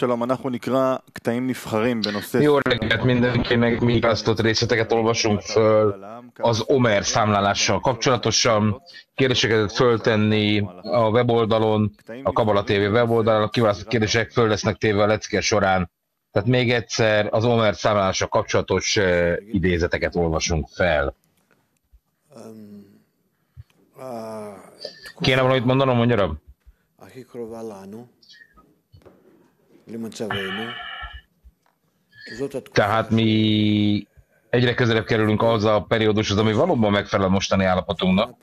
שלום, אנחנו נקרא קטעים נבחרים בנושא... Jó reggelt mindenkinek, mi választott részleteket olvasunk föl az Omer számlálással kapcsolatosan. Kérdéseket föltenni a weboldalon, a Kabala TV weboldalon, a kiválasztott kérdések föl lesznek téve a lecke során. Tehát még egyszer az Omer számlálással kapcsolatos uh, idézeteket olvasunk fel. Kéne valamit mondanom, mondjam? Tehát mi egyre közelebb kerülünk az a periódushoz, ami valóban megfelel a mostani állapotunknak,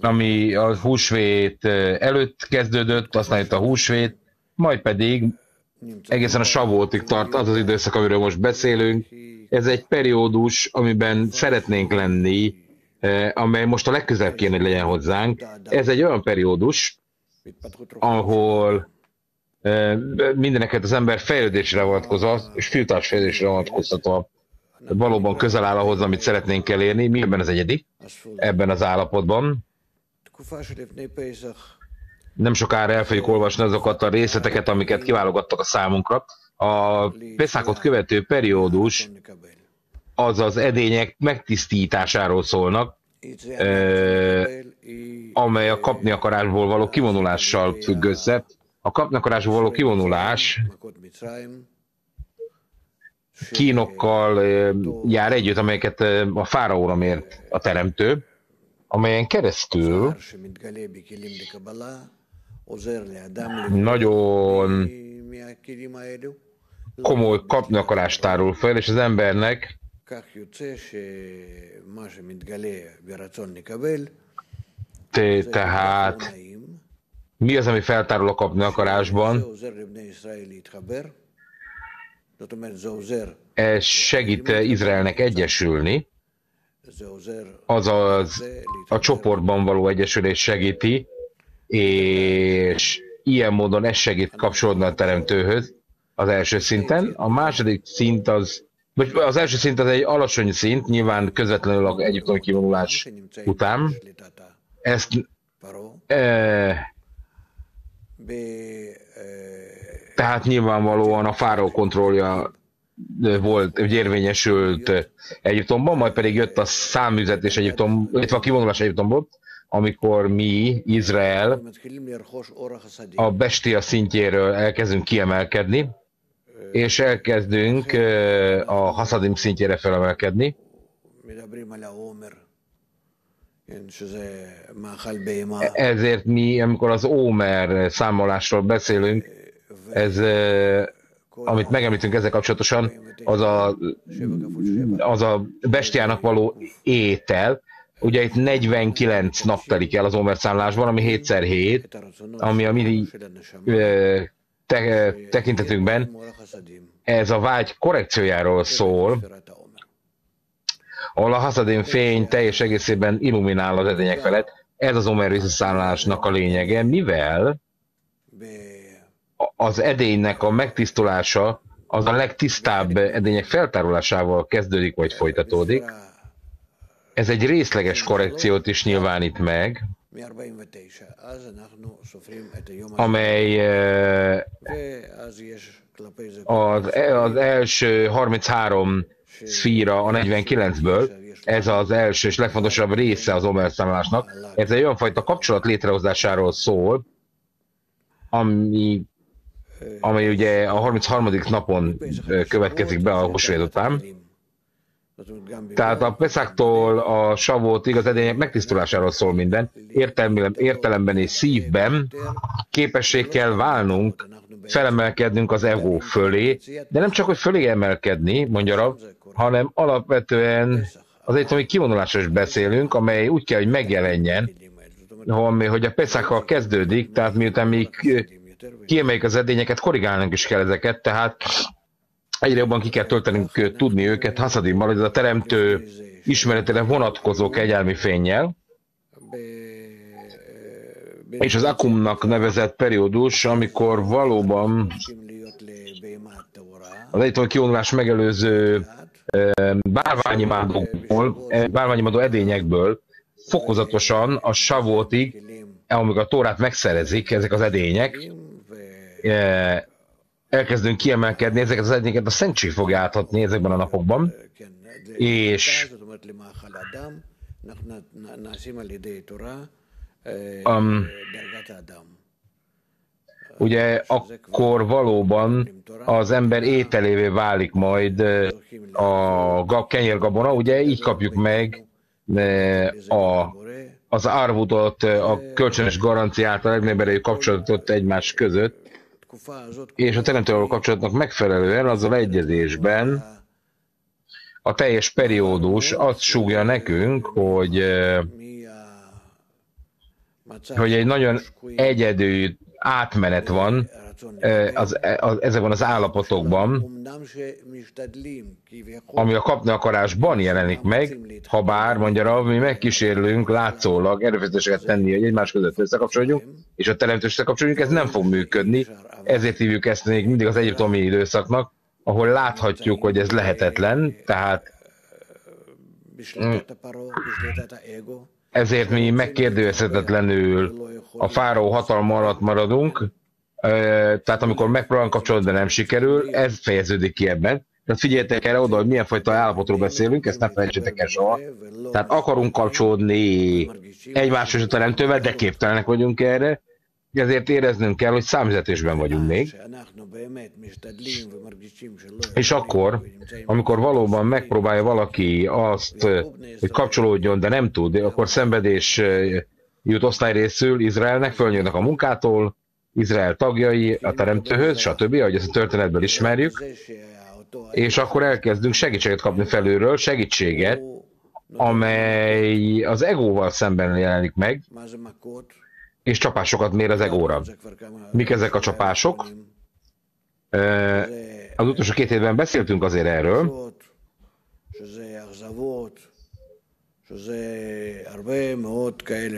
ami a húsvét eh, előtt kezdődött, aztán jött a húsvét, majd pedig egészen a savoltig tart az az időszak, amiről most beszélünk. Ez egy periódus, amiben szeretnénk lenni, eh, amely most a legközelebb kéne, hogy legyen hozzánk. Ez egy olyan periódus, ahol eh, mindeneket az ember fejlődésre vonatkozva, és fiútás fejlődésre vonatkoztatva valóban közel áll ahhoz, amit szeretnénk elérni. Mi ebben az egyedi? ebben az állapotban. Nem sokára el fogjuk olvasni azokat a részleteket, amiket kiválogattak a számunkra. A Peszákot követő periódus, azaz edények megtisztításáról szólnak, amely a kapni akarásból való kivonulással függ össze. A kapni akarásból való kivonulás kínokkal jár együtt, amelyeket a fáraóra mért a teremtő, amelyen keresztül nagyon komoly kapni akarást tárul fel, és az embernek te, tehát mi az, ami feltárul a kapnakarásban? Ez segít Izraelnek egyesülni, azaz a csoportban való egyesülés segíti, és ilyen módon ez segít kapcsolódni a teremtőhöz az első szinten. A második szint az vagy az első szint az egy alacsony szint, nyilván közvetlenül a egyiptomi kivonulás után. Ezt e, tehát nyilvánvalóan a fáró kontrollja volt, érvényesült Egyiptomban, majd pedig jött a száműzetés Egyiptom, illetve a kivonulás Egyiptomból, amikor mi, Izrael, a bestia szintjéről elkezdünk kiemelkedni, és elkezdünk a haszadim szintjére felemelkedni. Ezért mi, amikor az Ómer számolásról beszélünk, ez, amit megemlítünk ezzel kapcsolatosan, az a, az a bestiának való étel, ugye itt 49 nap telik el az Omer számlásban, ami 7x7, ami a mi te, tekintetünkben ez a vágy korrekciójáról szól, ahol a haszadén fény teljes egészében illuminál az edények felett. Ez az Omer visszaszámlásnak a lényege, mivel az edénynek a megtisztulása az a legtisztább edények feltárulásával kezdődik vagy folytatódik. Ez egy részleges korrekciót is nyilvánít meg, amely az, az első 33 szfíra a 49-ből, ez az első és legfontosabb része az Omer számlásnak. Ez egy olyan fajta kapcsolat létrehozásáról szól, ami, amely ugye a 33. napon következik be a húsvét után, tehát a Peszaktól a savót az edények megtisztulásáról szól minden. Értelmében, értelemben és szívben képesség kell válnunk, felemelkednünk az ego fölé, de nem csak, hogy fölé emelkedni, mondja Rab, hanem alapvetően az egyetemi kivonulásról beszélünk, amely úgy kell, hogy megjelenjen, hogy a Peszakkal kezdődik, tehát miután mi kiemeljük az edényeket, korrigálnunk is kell ezeket, tehát egyre jobban ki kell töltenünk tudni őket haszadimmal, ez a teremtő ismeretére vonatkozó kegyelmi fényjel, és az akumnak nevezett periódus, amikor valóban az egyetlen kivonulás megelőző bálványimádókból, bálványimádó edényekből fokozatosan a savótig amikor a tórát megszerezik, ezek az edények, eh, elkezdünk kiemelkedni, ezeket az edényeket a szentség fogja áthatni ezekben a napokban, és um, ugye akkor valóban az ember ételévé válik majd a kenyérgabona, ugye így kapjuk meg a, az árvudot, a kölcsönös garanciát, a legnagyobb erejű kapcsolatot egymás között, és a teremtőről kapcsolatnak megfelelően azzal egyezésben a teljes periódus azt súgja nekünk, hogy, hogy egy nagyon egyedű átmenet van az, az, ezekben az állapotokban, ami a kapni akarásban jelenik meg, ha bár, mondja Rav, mi megkísérlünk látszólag erőfeszítéseket tenni, hogy egymás között összekapcsolódjunk, és a teremtős összekapcsolódjunk, ez nem fog működni, ezért hívjuk ezt még mindig az egyiptomi időszaknak, ahol láthatjuk, hogy ez lehetetlen, tehát ezért mi megkérdőjezhetetlenül a fáró hatalma alatt maradunk, tehát amikor megpróbálunk kapcsolódni, de nem sikerül, ez fejeződik ki ebben. Tehát figyeljetek erre oda, hogy milyen fajta állapotról beszélünk, ezt ne felejtsétek el soha. Tehát akarunk kapcsolódni egymáshoz a teremtővel, de képtelenek vagyunk erre, ezért éreznünk kell, hogy számüzetésben vagyunk még. És akkor, amikor valóban megpróbálja valaki azt, hogy kapcsolódjon, de nem tud, akkor szenvedés jut osztályrészül Izraelnek, fölnyúlnak a munkától, Izrael tagjai a teremtőhöz, stb., ahogy ezt a történetből ismerjük, és akkor elkezdünk segítséget kapni felülről, segítséget, amely az egóval szemben jelenik meg, és csapásokat mér az egóra. Mik ezek a csapások? Az utolsó két évben beszéltünk azért erről,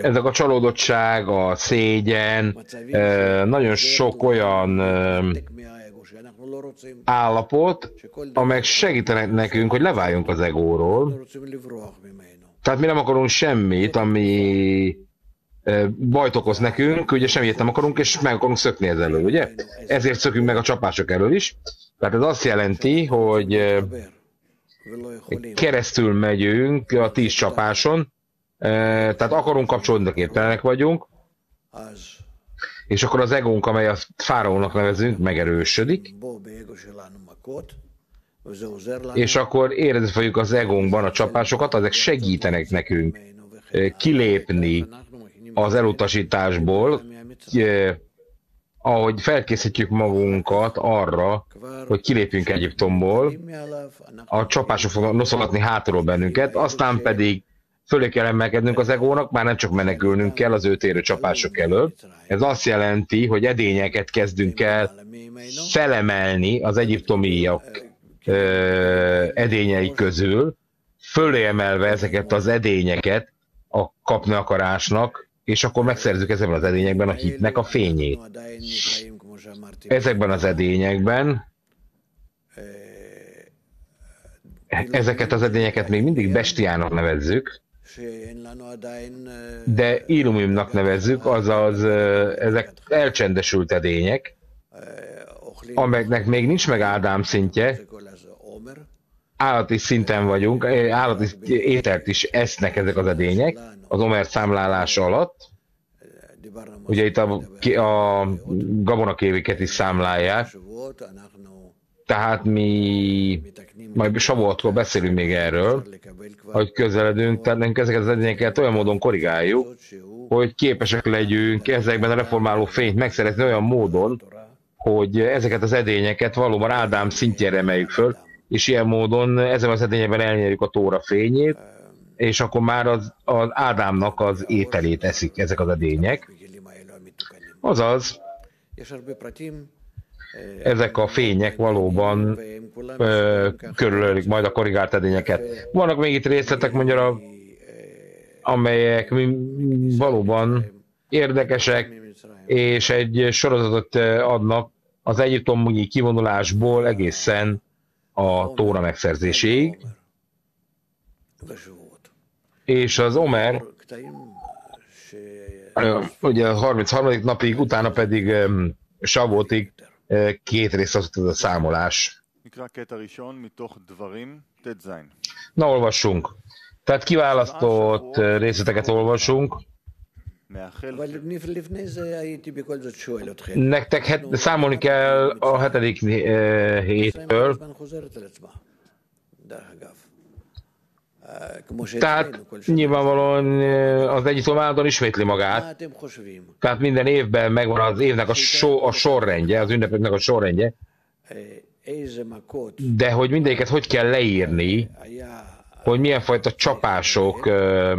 ezek a csalódottság, a szégyen, nagyon sok olyan állapot, amelyek segítenek nekünk, hogy leváljunk az egóról. Tehát mi nem akarunk semmit, ami bajt okoz nekünk, ugye semmit nem akarunk, és meg akarunk szökni ez elől, ugye? Ezért szökünk meg a csapások elől is. Tehát ez azt jelenti, hogy keresztül megyünk a tíz csapáson, tehát akarunk kapcsolódni, képtelenek vagyunk, és akkor az egónk, amely a fáraónak nevezünk, megerősödik, és akkor érezni fogjuk az egónkban a csapásokat, ezek segítenek nekünk kilépni az elutasításból, ahogy felkészítjük magunkat arra, hogy kilépjünk Egyiptomból, a csapások fognak noszolatni hátulról bennünket, aztán pedig fölé kell emelkednünk az egónak, már nem csak menekülnünk kell az őt érő csapások előtt. Ez azt jelenti, hogy edényeket kezdünk el felemelni az egyiptomiak edényei közül, fölé emelve ezeket az edényeket a kapni akarásnak, és akkor megszerzük ezekben az edényekben a hitnek a fényét. Ezekben az edényekben ezeket az edényeket még mindig bestiának nevezzük, de illumimnak nevezzük, azaz ezek elcsendesült edények, amelyeknek még nincs meg Ádám szintje, állati szinten vagyunk, állati ételt is esznek ezek az edények az Omer számlálása alatt. Ugye itt a, a gabonakéviket is számlálják, tehát mi majd Savottról beszélünk még erről, hogy közeledünk, tehát ezeket az edényeket olyan módon korrigáljuk, hogy képesek legyünk ezekben a reformáló fényt megszerezni olyan módon, hogy ezeket az edényeket valóban Ádám szintjére emeljük föl, és ilyen módon ezen az edényeben elnyerjük a tóra fényét, és akkor már az, az Ádámnak az ételét eszik ezek az edények. Azaz, ezek a fények valóban körülölik majd a korrigált edényeket. Vannak még itt részletek, mondja, amelyek valóban érdekesek, és egy sorozatot adnak az egyiptomi kivonulásból egészen a tóra megszerzéséig. És az Omer Ö, Ugye a 33. napig, utána pedig Savótig ö, két rész az ez a számolás. נקרא קטע ראשון מתוך דברים ט"ז. Na, olvassunk. Tehát kiválasztott ö, részleteket olvasunk. מאחל אבל לפני- לפני זה הייתי בכל זאת שואל אתכם. Nektek het, számolni kell a hetedik ö, héttől. Tehát nyilvánvalóan eh, az egyik továbbadon ismétli magát. Tehát minden évben megvan az évnek a, so, a sorrendje, az ünnepeknek a sorrendje. De hogy mindegyiket hogy kell leírni, hogy milyen fajta csapások, eh,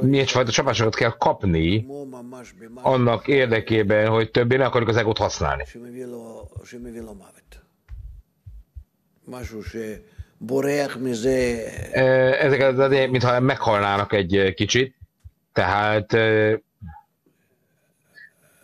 milyen fajta csapásokat kell kapni annak érdekében, hogy többé ne akarjuk az egót használni. שמביא לו, שמביא לו מוות. משהו שבורח מזה, Ö, Ezek az lények, mintha meghalnának egy ö, kicsit, tehát ö,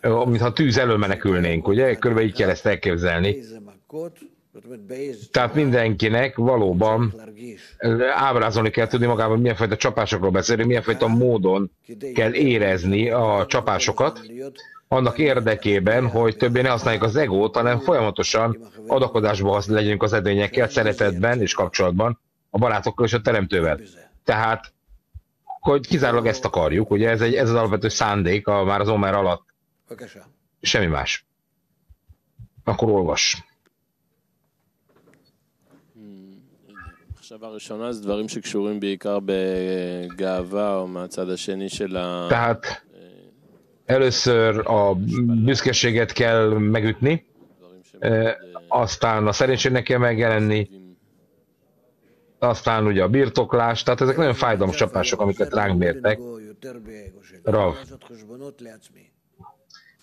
ö, mintha tűz elől menekülnénk, ugye? Körülbelül így kell ezt elképzelni. איזה מכות, זאת אומרת באיזה Tehát mindenkinek valóban להרגיש ábrázolni kell tudni magában, milyen fajta csapásokról beszélünk, milyen fajta módon kell érezni a csapásokat, להיות annak érdekében, hogy többé ne használjuk az egót, hanem folyamatosan adakozásban hasz- legyünk az edényekkel, szeretetben és kapcsolatban, a barátokkal és a teremtővel. בזה. Tehát, hogy kizárólag ezt akarjuk, ugye ez, egy, ez az alapvető szándék a, már az Omer alatt, בבקשה. semmi más. Akkor olvas. המחשבה הראשונה זה דברים שקשורים בעיקר בגאווה או מהצד השני של ה... Tehát Először a büszkeséget kell megütni, aztán a szerencsének kell megjelenni, aztán ugye a birtoklás, tehát ezek nagyon fájdalmas csapások, amiket ránk mértek. Rav.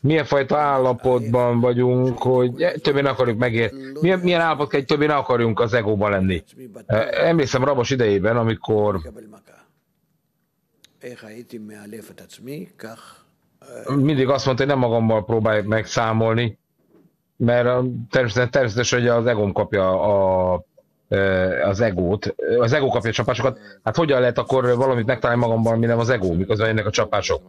Milyen fajta állapotban vagyunk, hogy többé ne akarjuk megért. Milyen, milyen állapot kell, hogy többé ne akarjunk az egóban lenni. Emlékszem Rabos idejében, amikor mindig azt mondta, hogy nem magammal próbáljuk megszámolni, mert természetesen, természetesen hogy az egóm kapja a, e, az egót, az egó kapja a csapásokat, hát hogyan lehet akkor valamit megtalálni magamban, ami nem az egó, miközben ennek a csapások?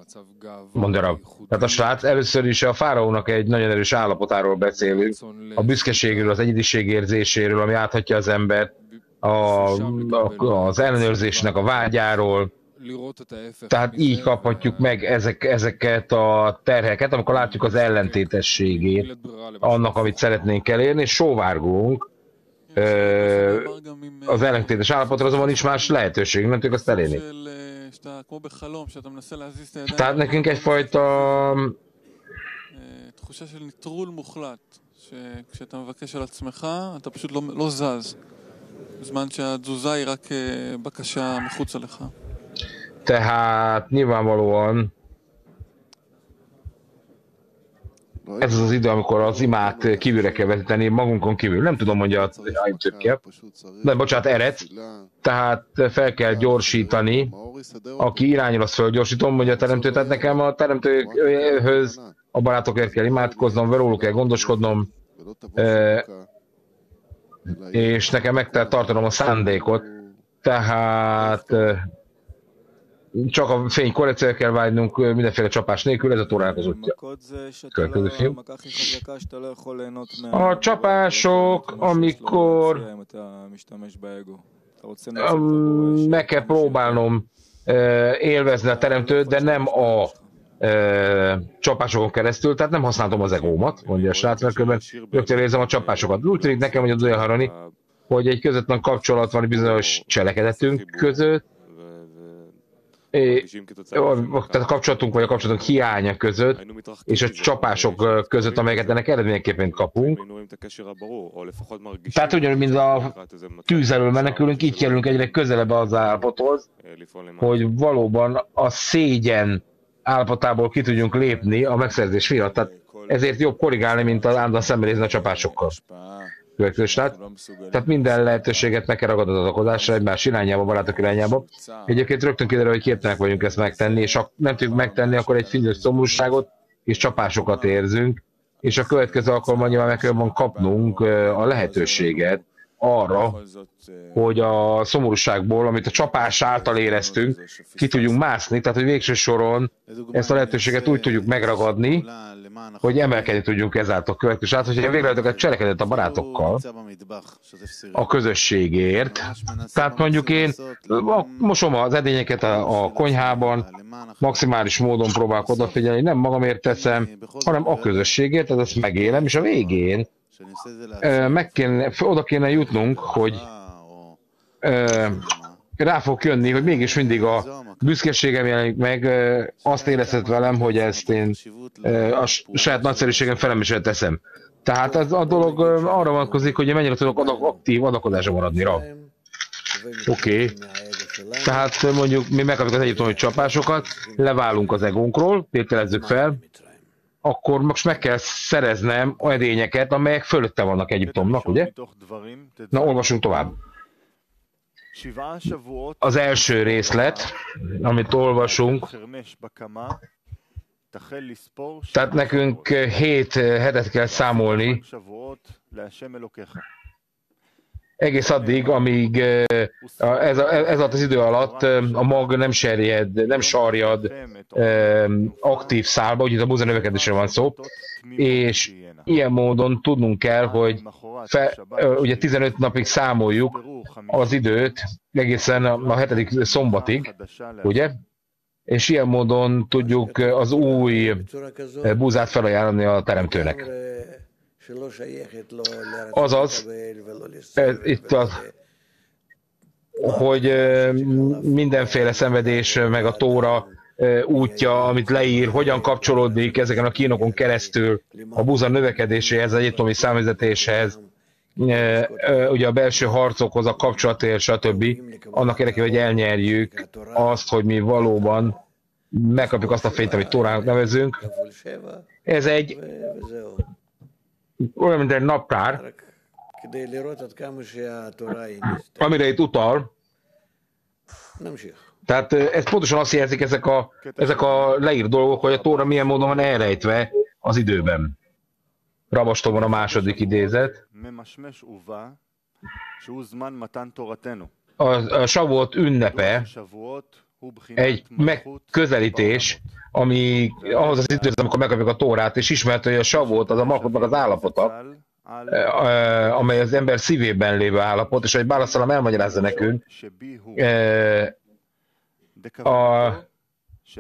Mondja rá. Tehát a srác először is a fáraónak egy nagyon erős állapotáról beszélünk, a büszkeségről, az egyediségérzéséről, ami áthatja az embert, a, a, az ellenőrzésnek a vágyáról, tehát így kaphatjuk meg ezek, ezeket a terheket, amikor látjuk az ellentétességét annak, amit szeretnénk elérni, és sóvárgunk ö, az ellentétes állapotra, azonban nincs más lehetőség, nem tudjuk azt elérni. Tehát nekünk egyfajta תחושה של נטרול מוחלט, שכשאתה מבקש על עצמך, אתה פשוט לא, לא זז, בזמן שהתזוזה היא רק אה, בקשה מחוצה לך. Tehát nyilvánvalóan ez az az idő, amikor az imát kívülre kell vetíteni, magunkon kívül. Nem tudom, hogy a Aimcsökkel. De bocsánat, eret. Tehát fel kell gyorsítani. Aki irányul, azt fölgyorsítom, mondja a teremtő. Tehát nekem a teremtőhöz, a barátokért kell imádkoznom, róluk kell gondoskodnom, és nekem meg kell tartanom a szándékot. Tehát eh, csak a fénykor egyszer kell vágynunk mindenféle csapás nélkül, ez a Torának az útja. Következő film. A csapások, amikor meg kell próbálnom élvezni a teremtőt, de nem a csapásokon keresztül, tehát nem használtam az egómat, mondja a srác, mert különben rögtön érzem a csapásokat. Úgy tűnik nekem, hogy a Harani, hogy egy közvetlen kapcsolat van bizonyos cselekedetünk között, É, tehát a kapcsolatunk vagy a kapcsolatunk hiánya között, és a csapások között, amelyeket ennek eredményeképpen kapunk. Tehát ugyanúgy, mint a tűz elől menekülünk, így kerülünk egyre közelebb az állapothoz, hogy valóban a szégyen állapotából ki tudjunk lépni a megszerzés miatt. Tehát ezért jobb korrigálni, mint az állandóan szembenézni a csapásokkal. Következő srác. Tehát minden lehetőséget meg kell ragadni az adakozásra, egymás irányába, barátok irányába. Egyébként rögtön kiderül, hogy képtelenek vagyunk ezt megtenni, és ha nem tudjuk megtenni, akkor egy finnyos szomorúságot és csapásokat érzünk, és a következő alkalommal nyilván meg kell kapnunk a lehetőséget, arra, hogy a szomorúságból, amit a csapás által éreztünk, ki tudjunk mászni, tehát hogy végső soron ezt a lehetőséget úgy tudjuk megragadni, hogy emelkedni tudjunk ezáltal következő. Hát, hogyha végre cselekedett a barátokkal, a közösségért, tehát mondjuk én mosom az edényeket a, a konyhában, maximális módon próbálok odafigyelni, nem magamért teszem, hanem a közösségért, tehát ezt megélem, és a végén meg kéne, oda kéne jutnunk, hogy rá fog jönni, hogy mégis mindig a büszkeségem jelenik meg, azt érezhet velem, hogy ezt én a saját nagyszerűségem felemisre teszem. Tehát ez a dolog arra vonatkozik, hogy én mennyire tudok adak, aktív adakozásra maradni rá. Oké. Tehát mondjuk mi megkapjuk az egyiptomi csapásokat, leválunk az egónkról, tételezzük fel, akkor most meg kell szereznem edényeket, amelyek fölötte vannak Egyiptomnak, ugye? Na, olvasunk tovább. Az első részlet, amit olvasunk, tehát nekünk hét hetet kell számolni, egész addig, amíg ez, ez alatt az idő alatt a mag nem serjed, nem sarjad aktív szálba, úgyhogy a buza növekedésre van szó, és ilyen módon tudnunk kell, hogy fe, ugye 15 napig számoljuk az időt, egészen a, hetedik szombatig, ugye? És ilyen módon tudjuk az új búzát felajánlani a teremtőnek. Azaz, ez itt a, hogy mindenféle szenvedés, meg a tóra útja, amit leír, hogyan kapcsolódik ezeken a kínokon keresztül a buza növekedéséhez, az egyiptomi számvezetéshez, ugye a belső harcokhoz, a kapcsolatért, stb. Annak érdekében, hogy elnyerjük azt, hogy mi valóban megkapjuk azt a fényt, amit Tórának nevezünk. Ez egy olyan, mint egy naptár, amire itt utal. Tehát ez pontosan azt jelzik ezek a, ezek a leír dolgok, hogy a Tóra milyen módon van elrejtve az időben. Rabastomon a második idézet. A, a Savolt ünnepe, egy megközelítés, ami ahhoz az időszak, amikor megkapjuk a tórát, és ismerte, hogy a sav volt az a malkotnak az állapota, eh, amely az ember szívében lévő állapot, és hogy Bálaszalam elmagyarázza nekünk, eh, a,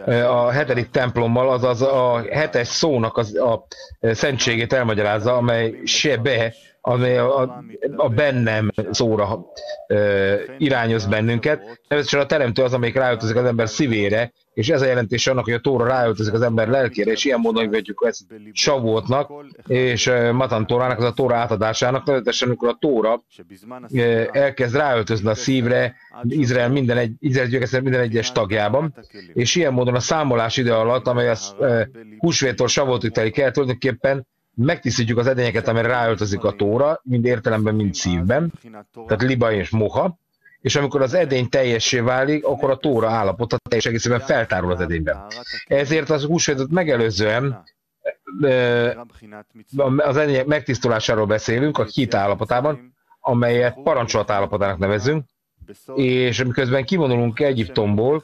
eh, a hetedik templommal, azaz a hetes szónak az, a szentségét elmagyarázza, amely sebe, amely a, a, a bennem szóra ö, irányoz bennünket. Nevezetesen a teremtő az, amelyik ráöltözik az ember szívére, és ez a jelentés annak, hogy a tóra ráöltözik az ember lelkére, és ilyen módon vetjük ezt Savótnak, és Matan Tórának, az a Tóra átadásának, nevezetesen amikor a Tóra elkezd ráöltözni a szívre Izrael minden, egy, Izrael minden egyes tagjában, és ilyen módon a számolás ide alatt, amely az uh, húsvéttól savótig telik el, tulajdonképpen megtisztítjuk az edényeket, amire ráöltözik a tóra, mind értelemben, mind szívben, tehát liba és moha, és amikor az edény teljessé válik, akkor a tóra állapota teljes egészében feltárul az edényben. Ezért az húsvétot megelőzően az edények megtisztulásáról beszélünk a hit állapotában, amelyet parancsolat állapotának nevezünk, és miközben kivonulunk Egyiptomból,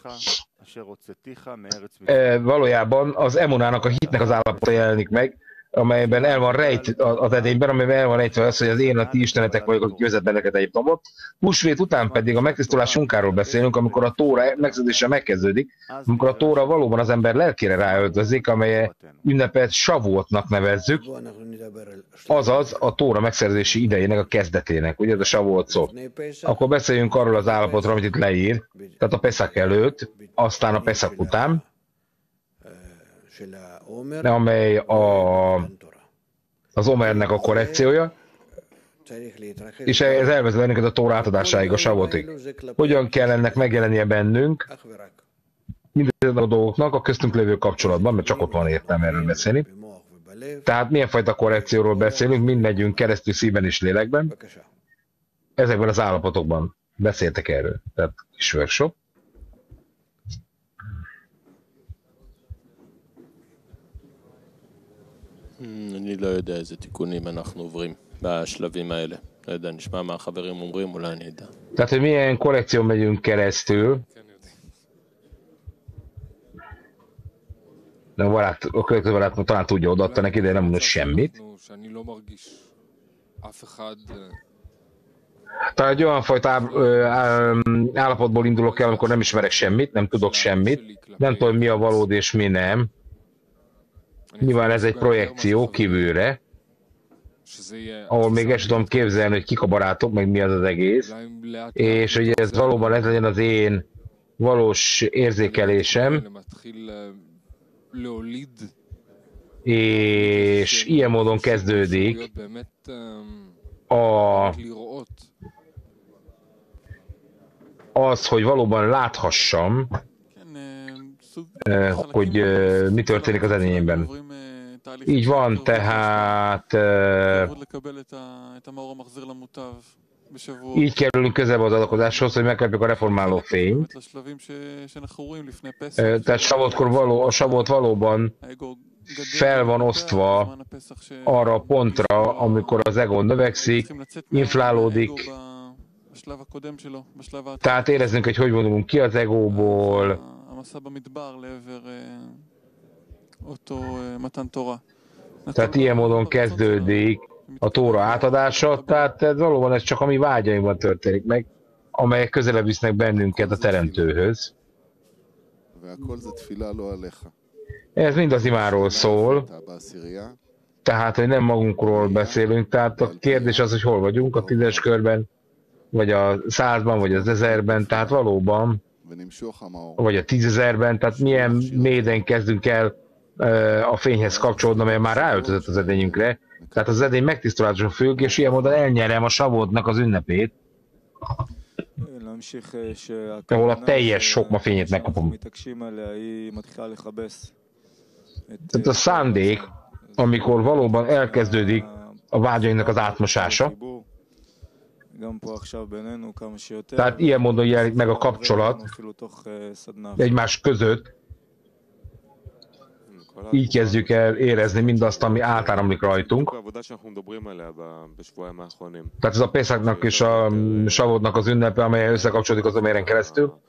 valójában az emunának, a hitnek az állapota jelenik meg, amelyben el van rejt az edényben, amelyben el van rejtve az, hogy az én a ti istenetek vagyok, akik vezet benneket Egyiptomot. Húsvét után pedig a megtisztulás munkáról beszélünk, amikor a tóra megszedése megkezdődik, amikor a tóra valóban az ember lelkére ráöltözik, amely ünnepet Savótnak nevezzük, azaz a tóra megszerzési idejének a kezdetének, ugye ez a Savót szó. Akkor beszéljünk arról az állapotról, amit itt leír, tehát a Peszak előtt, aztán a Peszak után, amely a, az Omernek a korrekciója, és ez elvezet bennünket a tóra átadásáig, a Savotig. Hogyan kell ennek megjelennie bennünk, minden a dolgoknak a köztünk lévő kapcsolatban, mert csak ott van értelme erről beszélni. Tehát milyen fajta korrekcióról beszélünk, mind megyünk keresztül szívben és lélekben, ezekben az állapotokban beszéltek erről. Tehát kis workshop. אני לא יודע איזה תיקונים אנחנו עוברים בשלבים האלה. לא יודע, נשמע מה החברים אומרים, אולי אני אדע. Tehát, hogy milyen korrekción megyünk keresztül. De a barát, a következő barát talán tudja odaadta neki, de nem mondott semmit. שאני לא מרגיש אף אחד אה, Talán egy olyan fajta á- ö, á- állapotból indulok el, amikor nem ismerek semmit, nem tudok semmit, nem tudom mi a valódi és mi nem. Nyilván ez egy projekció kívülre, ahol még el tudom képzelni, hogy kik a barátok, meg mi az az egész, és hogy ez valóban ez legyen az én valós érzékelésem, és ilyen módon kezdődik a, az, hogy valóban láthassam, Eh, hogy eh, mi történik az edényében. Így van, tehát eh, így kerülünk közelebb az adakozáshoz, hogy megkapjuk a reformáló fényt. Tehát Sabotkor való, a Sabot valóban fel van osztva arra a pontra, amikor az ego növekszik, inflálódik, tehát érezzünk, hogy hogy vonulunk ki az egóból, המסע במדבר לעבר אה, אותו אה, מתן תורה. tehát ilyen módon kezdődik a tóra átadása, tehát ez valóban ez csak a mi vágyainkban történik meg, amelyek közelebb visznek bennünket a Teremtőhöz. והכל זה תפילה לא עליך. Ez mind az imáról szól, אתה בעשירייה, tehát hogy nem magunkról beszélünk, tehát a kérdés az, hogy hol vagyunk, a tízes körben, vagy a százban, vagy az ezerben, tehát valóban, ונמשוך המאור. vagy a tízezerben, tehát milyen méden kezdünk el a fényhez kapcsolódni, mert már ráöltözött az edényünkre. Tehát az edény megtisztulásra függ, és ilyen módon elnyerem a savodnak az ünnepét. Ahol a teljes sokma fényét megkapom. Tehát a szándék, amikor valóban elkezdődik a vágyainak az átmosása, tehát ilyen módon jelenik meg a kapcsolat egymás között. Így kezdjük el érezni mindazt, ami átáramlik rajtunk. Tehát ez a Pészáknak és a mm, Savodnak az ünnepe, amelyen összekapcsolódik az öméren keresztül.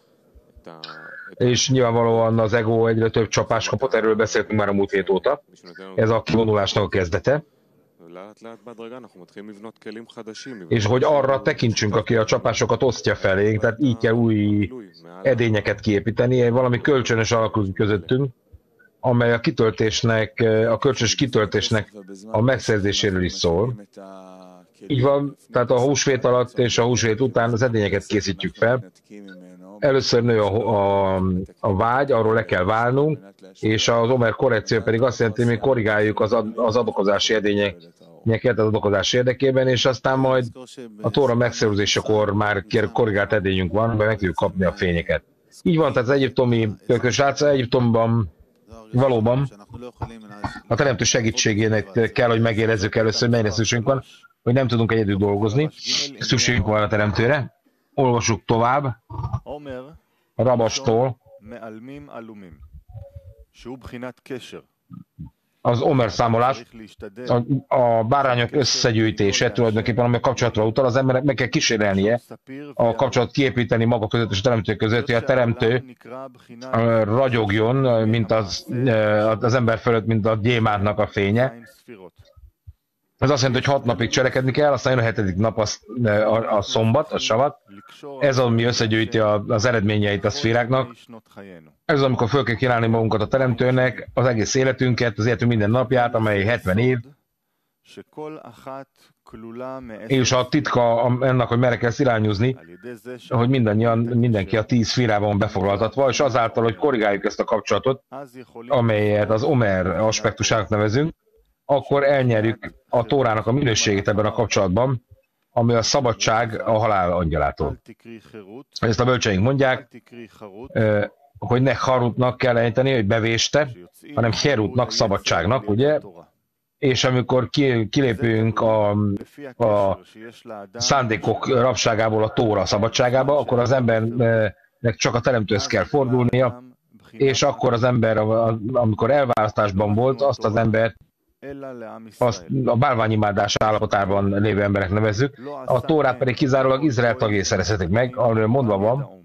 És nyilvánvalóan az ego egyre több csapást kapott, erről beszéltünk már a múlt hét óta. Ez a vonulásnak a kezdete. És hogy arra tekintsünk, aki a csapásokat osztja felénk, tehát így kell új edényeket kiépíteni, valami kölcsönös alakul közöttünk, amely a kitöltésnek, a kölcsönös kitöltésnek a megszerzéséről is szól. Így van, tehát a húsvét alatt és a húsvét után az edényeket készítjük fel, Először nő a, a, a vágy, arról le kell válnunk, és az Omer korrekció pedig azt jelenti, hogy mi korrigáljuk az, ad, az adokozási edényeket az adokozás érdekében, és aztán majd a tóra megszerzésekor már korrigált edényünk van, amiben meg tudjuk kapni a fényeket. Így van, tehát az egyiptomi srác Egyiptomban valóban a teremtő segítségének kell, hogy megérezzük először, hogy mennyire szükségünk van, hogy nem tudunk egyedül dolgozni, szükségünk van a teremtőre. Olvassuk tovább, עומר, a rabastól, מעלמים עלומים, שהוא בחינת קשר. az Omer számolás, צריך להשתדל a, a bárányok összegyűjtése tulajdonképpen, ami a kapcsolatra utal, az emberek meg kell kísérelnie ספיר a kapcsolat kiépíteni maga között és a teremtő között, hogy a teremtő נקרא בחינת ö, ragyogjon, ö, mint az, ö, az ember fölött, mint a gyémántnak a fénye. Ez azt jelenti, hogy hat napig cselekedni kell, aztán jön a hetedik nap az, a, a szombat, a savat. Ez az, ami összegyűjti a, az eredményeit a szféráknak. Ez az, amikor föl kell kínálni magunkat a teremtőnek, az egész életünket, az életünk minden napját, amely 70 év. És a titka ennek, hogy merre kell irányozni, hogy mindannyian, mindenki a tíz firában befoglaltatva, és azáltal, hogy korrigáljuk ezt a kapcsolatot, amelyet az Omer aspektusának nevezünk, akkor elnyerjük a Tórának a minőségét ebben a kapcsolatban, ami a szabadság a halál angyalától. Ezt a bölcseink mondják, hogy ne harutnak kell ejteni, hogy bevéste, hanem herutnak, szabadságnak, ugye? És amikor kilépünk a, a szándékok rabságából a tóra szabadságába, akkor az embernek csak a teremtőhöz kell fordulnia, és akkor az ember, amikor elválasztásban volt, azt az ember azt a bálványimádás állapotában lévő emberek nevezzük, a Tórát pedig kizárólag Izrael tagjai szerezhetik meg, amiről mondva van,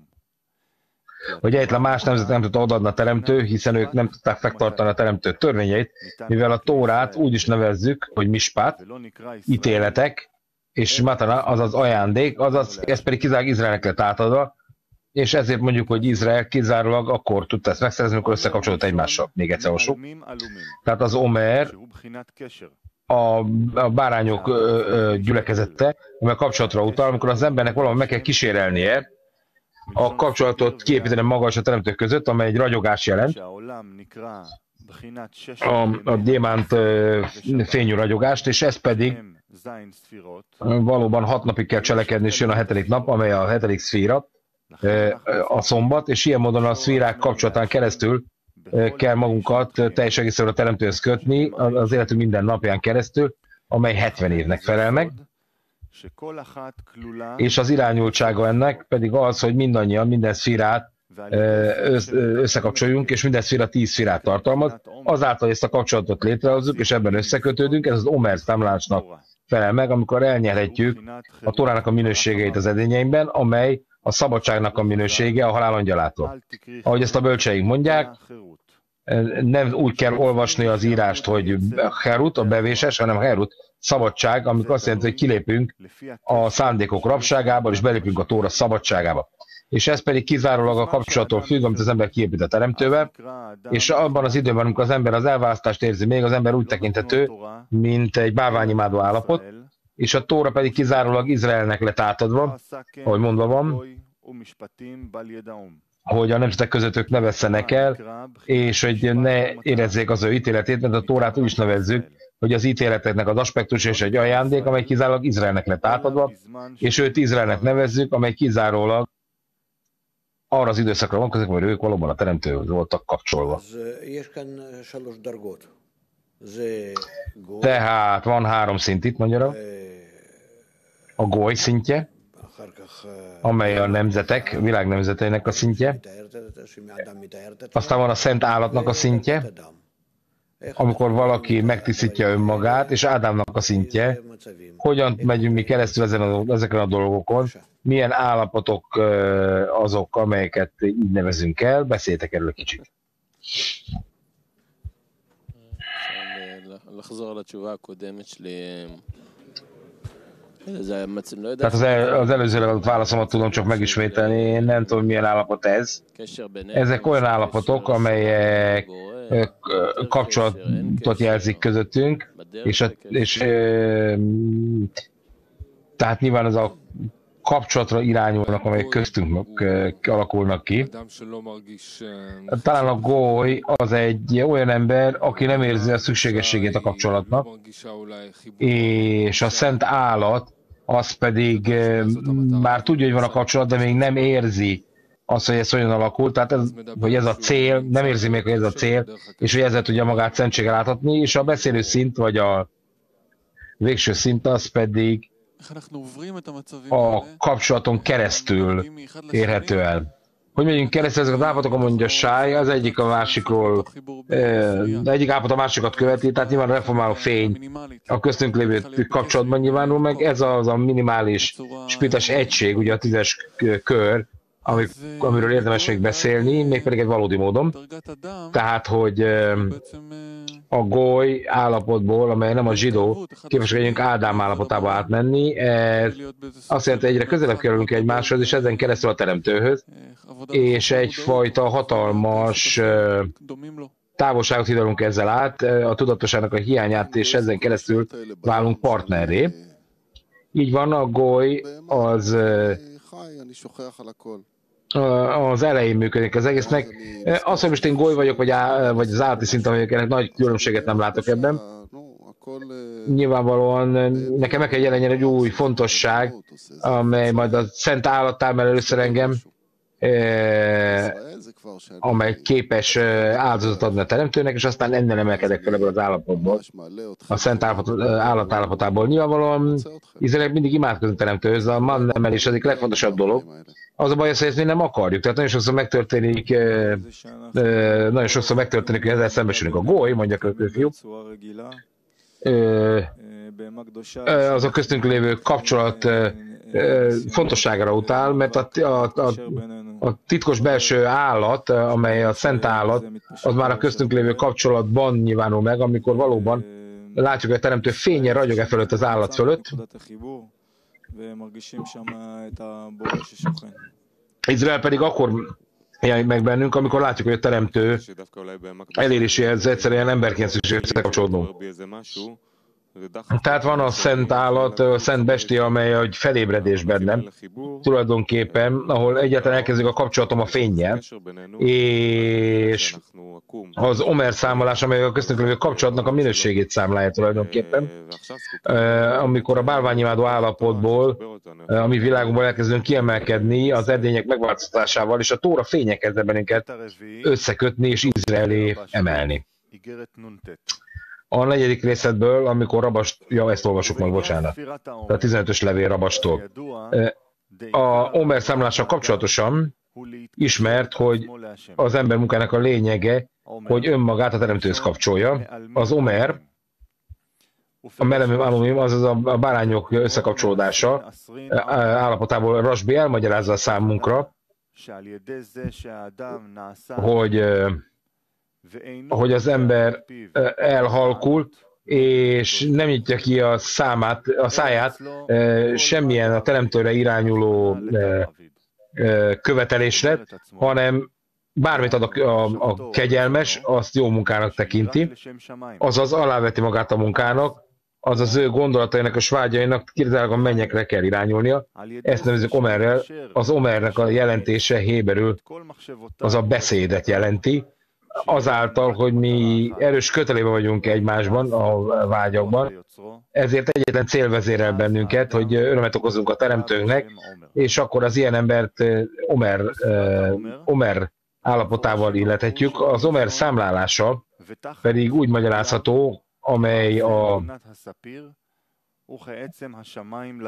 hogy egyetlen más nemzet nem tudta odaadni a teremtő, hiszen ők nem tudták fektartani a teremtő törvényeit, mivel a Tórát úgy is nevezzük, hogy mispát, ítéletek, és matana, azaz ajándék, azaz, ez pedig kizárólag Izraelnek lett átadva, és ezért mondjuk, hogy Izrael kizárólag akkor tudta ezt megszerezni, amikor összekapcsolódott egymással. Még egyszer olvassuk. Tehát az Omer a, a bárányok ö, ö, gyülekezette, amely kapcsolatra utal, amikor az embernek valami meg kell kísérelnie, a kapcsolatot kiépíteni maga és a teremtők között, amely egy ragyogás jelent, a, a gyémánt fényű ragyogást, és ez pedig valóban hat napig kell cselekedni, és jön a hetedik nap, amely a hetedik szféra, a szombat, és ilyen módon a szférák kapcsolatán keresztül kell magunkat teljes egészen a teremtőhöz kötni, az életünk minden napján keresztül, amely 70 évnek felel meg, és az irányultsága ennek pedig az, hogy mindannyian minden szférát összekapcsoljunk, és minden szféra tíz szférát tartalmaz. Azáltal, hogy ezt a kapcsolatot létrehozzuk, és ebben összekötődünk, ez az Omer számlásnak felel meg, amikor elnyerhetjük a torának a minőségeit az edényeinkben, amely a szabadságnak a minősége a halálangyalától. Ahogy ezt a bölcseink mondják, nem úgy kell olvasni az írást, hogy Herut, a bevéses, hanem Herut, szabadság, amikor azt jelenti, hogy kilépünk a szándékok rabságából, és belépünk a tóra szabadságába. És ez pedig kizárólag a kapcsolattól függ, amit az ember kiépít a teremtővel, és abban az időben, amikor az ember az elválasztást érzi, még az ember úgy tekintető, mint egy báványimádó állapot, és a Tóra pedig kizárólag Izraelnek lett átadva, ahogy mondva van, hogy a nemzetek közöttök ne vesszenek el, és hogy ne érezzék az ő ítéletét, mert a Tórát úgy is nevezzük, hogy az ítéleteknek az aspektus és egy ajándék, amely kizárólag Izraelnek lett átadva, és őt Izraelnek nevezzük, amely kizárólag arra az időszakra vonatkozik, hogy ők valóban a teremtőhöz voltak kapcsolva. Tehát van három szint itt magyarul אה, A goly szintje, אחר כך אה, amely a nemzetek, világ nemzeteinek a szintje. מתארת את- שמאדם מתארת את Aztán van a szent állatnak a szintje, אדם. איך amikor valaki megtisztítja önmagát, és Ádámnak a szintje, מצבים. hogyan megyünk mi keresztül ezen a, ezeken a dolgokon, milyen állapotok ö, azok, amelyeket így nevezünk el, beszéltek erről kicsit. אפשר ל- לחזור על התשובה הקודמת שלי. ez elmetszínű, de... Tehát az, el, az előzőleg adott válaszomat tudom csak megismételni, én nem tudom milyen állapot ez. Ezek olyan állapotok, amelyek kapcsolatot jelzik közöttünk, és, a, és tehát nyilván az a kapcsolatra irányulnak, amelyek köztünk alakulnak ki. Talán a goly az egy olyan ember, aki nem érzi a szükségességét a kapcsolatnak, és a szent állat az pedig már tudja, hogy van a kapcsolat, de még nem érzi azt hogy ez hogyan alakult, tehát ez, hogy ez a cél, nem érzi még, hogy ez a cél, és hogy ezzel tudja magát szentséggel láthatni, és a beszélő szint, vagy a végső szint, az pedig a kapcsolaton keresztül érhető el. Hogy megyünk keresztül ezeket az állapotokon, mondja Sáj, az egyik a másikról, az eh, egyik állapot a másikat követi, tehát nyilván a reformáló fény. a köztünk lévő kapcsolatban nyilvánul meg, ez az a minimális spitás egység, ugye a tízes kör, ami, amiről érdemes még beszélni, mégpedig egy valódi módon. Tehát, hogy a goly állapotból, amely nem a zsidó, képesek legyünk Ádám állapotába átmenni, ez azt jelenti, hogy egyre közelebb kerülünk egymáshoz, és ezen keresztül a teremtőhöz, és egyfajta hatalmas távolságot hidalunk ezzel át, a tudatosának a hiányát, és ezen keresztül válunk partnerré. Így van, a goly az ö, חי, אני שוכח על הכל. az elején működik az egésznek. Az, hogy most én goly vagyok, vagy, á, vagy az állati szinten vagyok, ennek nagy különbséget nem látok ebben. נו, הכל... אה, Nyilvánvalóan nekem meg kell jelenjen egy új fontosság, amely majd a szent állattá emel először engem, amely képes áldozatot adni a teremtőnek, és aztán ennen emelkedek fel ebből az állapotból, a szent állapot, állatállapotából. Nyilvánvalóan Izraelek mindig imádkozni a teremtőhöz, a man emelés az egyik legfontosabb dolog. Az a baj, hogy ezt mi nem akarjuk. Tehát nagyon sokszor megtörténik, nagyon sokszor megtörténik, hogy ezzel szembesülünk. A goly, mondják ők, jó? a köztünk lévő kapcsolat fontosságra utál, mert a, a, a, a titkos belső állat, amely a szent állat, az már a köztünk lévő kapcsolatban nyilvánul meg, amikor valóban látjuk, hogy a teremtő fénye ragyog e fölött az állat fölött. Izrael pedig akkor jelenik meg bennünk, amikor látjuk, hogy a teremtő eléréséhez egyszerűen emberként is összekapcsolódunk. Tehát van a szent állat, a szent bestia, amely egy felébredés bennem, tulajdonképpen, ahol egyáltalán elkezdődik a kapcsolatom a fényjel, és az Omer számolás, amely a köztünk lévő kapcsolatnak a minőségét számlálja tulajdonképpen, eh, amikor a bálványimádó állapotból, eh, a mi világunkból elkezdünk kiemelkedni az edények megváltoztatásával, és a tóra fénye kezd bennünket összekötni és Izraelé emelni. A negyedik részletből, amikor Rabast... Ja, ezt olvasok meg, bocsánat. A 15-ös levél Rabastól. A Omer számlással kapcsolatosan ismert, hogy az ember munkának a lényege, hogy önmagát a teremtőhöz kapcsolja. Az Omer, a melemim alumim, azaz a bárányok összekapcsolódása állapotából Rasbi elmagyarázza a számunkra, hogy hogy az ember elhalkul, és nem nyitja ki a számát, a száját semmilyen a teremtőre irányuló követelésre, hanem bármit ad a, a, a kegyelmes, azt jó munkának tekinti, azaz aláveti magát a munkának, az az ő gondolatainak, a svágyainak kizárólag a mennyekre kell irányulnia. Ezt nevezzük Omerrel. Az Omernek a jelentése Héberül az a beszédet jelenti, azáltal, hogy mi erős kötelébe vagyunk egymásban, a vágyakban, ezért egyetlen cél vezérel bennünket, hogy örömet okozunk a teremtőnknek, és akkor az ilyen embert Omer, Omer állapotával illethetjük. Az Omer számlálása pedig úgy magyarázható, amely a,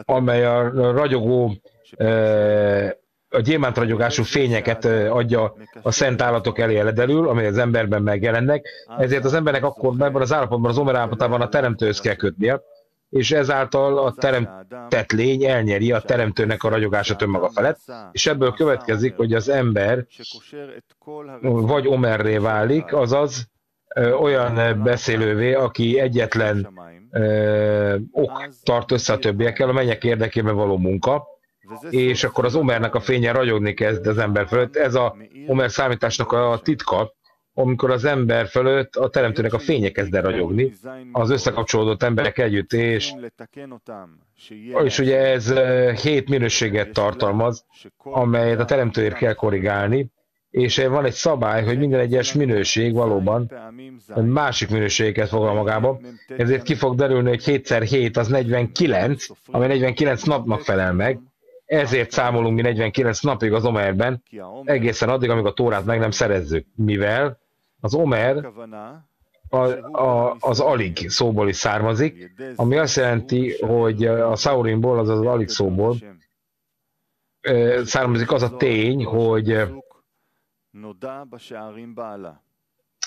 amely a ragyogó, eh, a gyémánt ragyogású fényeket adja a szent állatok elé eledelül, amely az emberben megjelennek. Ezért az embernek akkor ebben az állapotban, az Omer állapotában a teremtőhöz kell kötnie, és ezáltal a teremtett lény elnyeri a teremtőnek a ragyogását önmaga felett, és ebből következik, hogy az ember vagy Omerré válik, azaz olyan beszélővé, aki egyetlen ö, ok tart össze a többiekkel, a mennyek érdekében való munka, és akkor az Omernek a fénye ragyogni kezd az ember fölött. Ez a Omer számításnak a titka, amikor az ember fölött a teremtőnek a fénye kezd el ragyogni, az összekapcsolódott emberek együtt, és, és ugye ez eh, hét minőséget tartalmaz, amelyet a teremtőért kell korrigálni, és van egy szabály, hogy minden egyes minőség valóban másik minőséget foglal magába, ezért ki fog derülni, hogy 7x7 az 49, ami 49 napnak felel meg, ezért számolunk mi 49 napig az Omerben, egészen addig, amíg a Tórát meg nem szerezzük. Mivel az Omer a, a, az alig szóból is származik, ami azt jelenti, hogy a Saurimból, azaz az alig szóból származik az a tény, hogy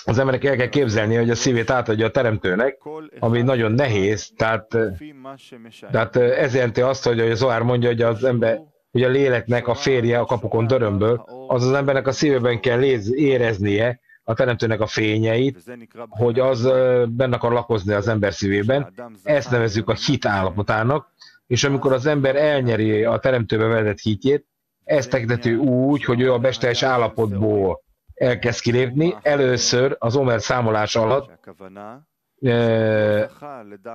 az emberek el kell képzelni, hogy a szívét átadja a teremtőnek, ami nagyon nehéz, tehát, tehát ez jelenti azt, hogy az Zohár mondja, hogy az ember, hogy a léleknek a férje a kapukon dörömből, az az embernek a szívében kell éreznie a teremtőnek a fényeit, hogy az ö, benne akar lakozni az ember szívében. Ezt nevezzük a hit állapotának, és amikor az ember elnyeri a teremtőbe vetett hitjét, ezt tekinteti úgy, hogy ő a besteljes állapotból elkezd kilépni. Először az Omer számolás alatt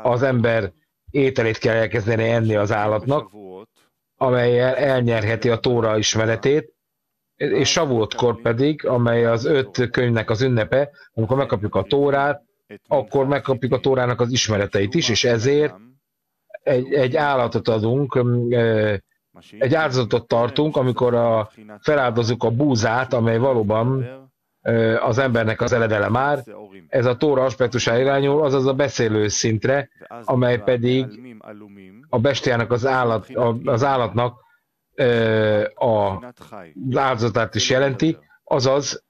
az ember ételét kell elkezdeni enni az állatnak, amelyel elnyerheti a Tóra ismeretét, és Savuotkor pedig, amely az öt könyvnek az ünnepe, amikor megkapjuk a Tórát, akkor megkapjuk a Tórának az ismereteit is, és ezért egy, egy állatot adunk, egy áldozatot tartunk, amikor a, feláldozzuk a búzát, amely valóban az embernek az eledele már, ez a Tóra aspektusára irányul, azaz a beszélő szintre, amely pedig a bestiának az, állat, a, az állatnak a, az áldozatát is jelenti, azaz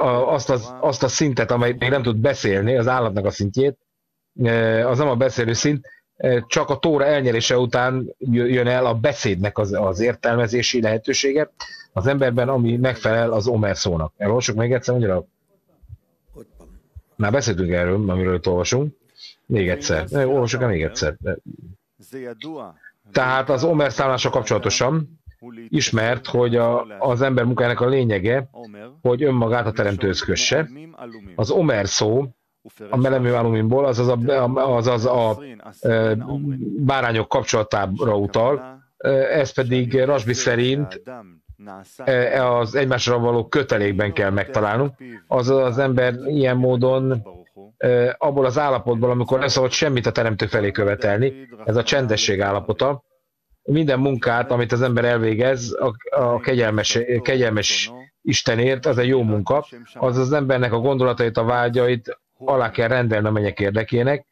a, azt, az, azt a szintet, amely még nem tud beszélni, az állatnak a szintjét, az nem a beszélő szint, csak a tóra elnyerése után jön el a beszédnek az, az értelmezési lehetősége az emberben, ami megfelel az Omer szónak. Elolvassuk még egyszer, mondja? Már beszéltünk erről, amiről itt olvasunk. Még egyszer. Olvassuk el még egyszer. Tehát az Omer számlása kapcsolatosan ismert, hogy a, az ember munkájának a lényege, hogy önmagát a teremtőhöz kösse. Az Omer szó a melemű alumínból, azaz a, azaz a, a bárányok kapcsolatára utal, ez pedig Rasbi szerint az egymásra való kötelékben kell megtalálnunk. Az az ember ilyen módon abból az állapotból, amikor nem szabad semmit a teremtő felé követelni, ez a csendesség állapota, minden munkát, amit az ember elvégez, a, a kegyelmes, kegyelmes Istenért, az egy jó munka, az az embernek a gondolatait, a vágyait alá kell a mennyek érdekének,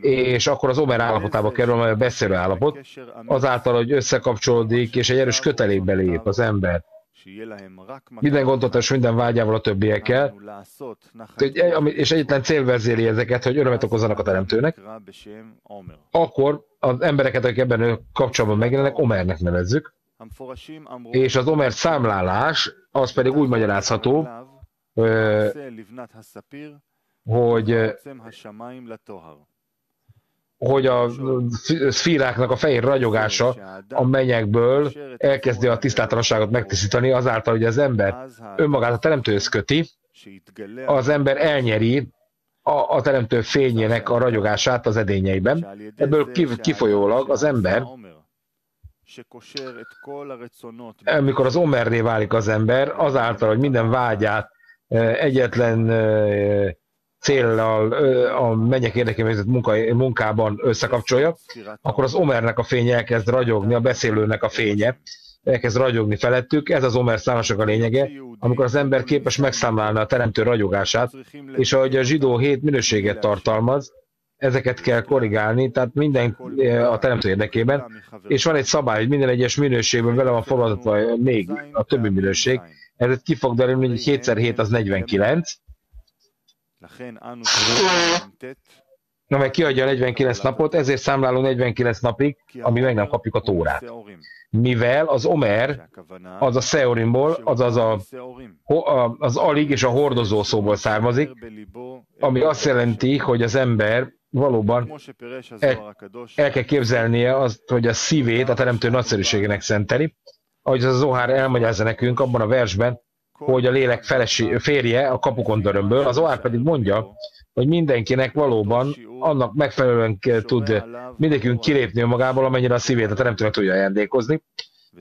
és akkor az Omer állapotába kerül, amely a beszélő állapot, azáltal, hogy összekapcsolódik, és egy erős kötelékbe lép az ember. Minden gondot és minden vágyával a többiekkel, és egyetlen cél vezéli ezeket, hogy örömet okozzanak a teremtőnek, akkor az embereket, akik ebben kapcsolatban megjelennek, Omernek nevezzük, és az Omer számlálás, az pedig úgy magyarázható, hogy hogy a szfíráknak a fehér ragyogása a mennyekből elkezdi a tisztátalanságot megtisztítani azáltal, hogy az ember önmagát a teremtőhöz köti, az ember elnyeri a, a teremtő fényének a ragyogását az edényeiben. Ebből kifolyólag az ember, amikor az omerré válik az ember, azáltal, hogy minden vágyát egyetlen céllal a mennyek érdekében munka, munkában összekapcsolja, akkor az Omernek a fénye elkezd ragyogni, a beszélőnek a fénye elkezd ragyogni felettük. Ez az Omer számosok a lényege, amikor az ember képes megszámlálni a teremtő ragyogását, és ahogy a zsidó hét minőséget tartalmaz, ezeket kell korrigálni, tehát minden a teremtő érdekében, és van egy szabály, hogy minden egyes minőségben vele van forradva még a többi minőség, ez ki fog derülni, hogy 7x7 az 49, Na meg kiadja a 49 napot, ezért számlálunk 49 napig, amíg meg nem kapjuk a tórát. Mivel az Omer, az a Seorimból, azaz a, az alig és a hordozó szóból származik, ami azt jelenti, hogy az ember valóban el, el kell képzelnie azt, hogy a szívét a teremtő nagyszerűségének szenteli, ahogy az Zohár elmagyarázza nekünk abban a versben, hogy a lélek felesi, férje a kapukon dörömből, az Oár pedig mondja, hogy mindenkinek valóban annak megfelelően tud mindenkünk kilépni magából, amennyire a szívét a teremtőnek tudja ajándékozni,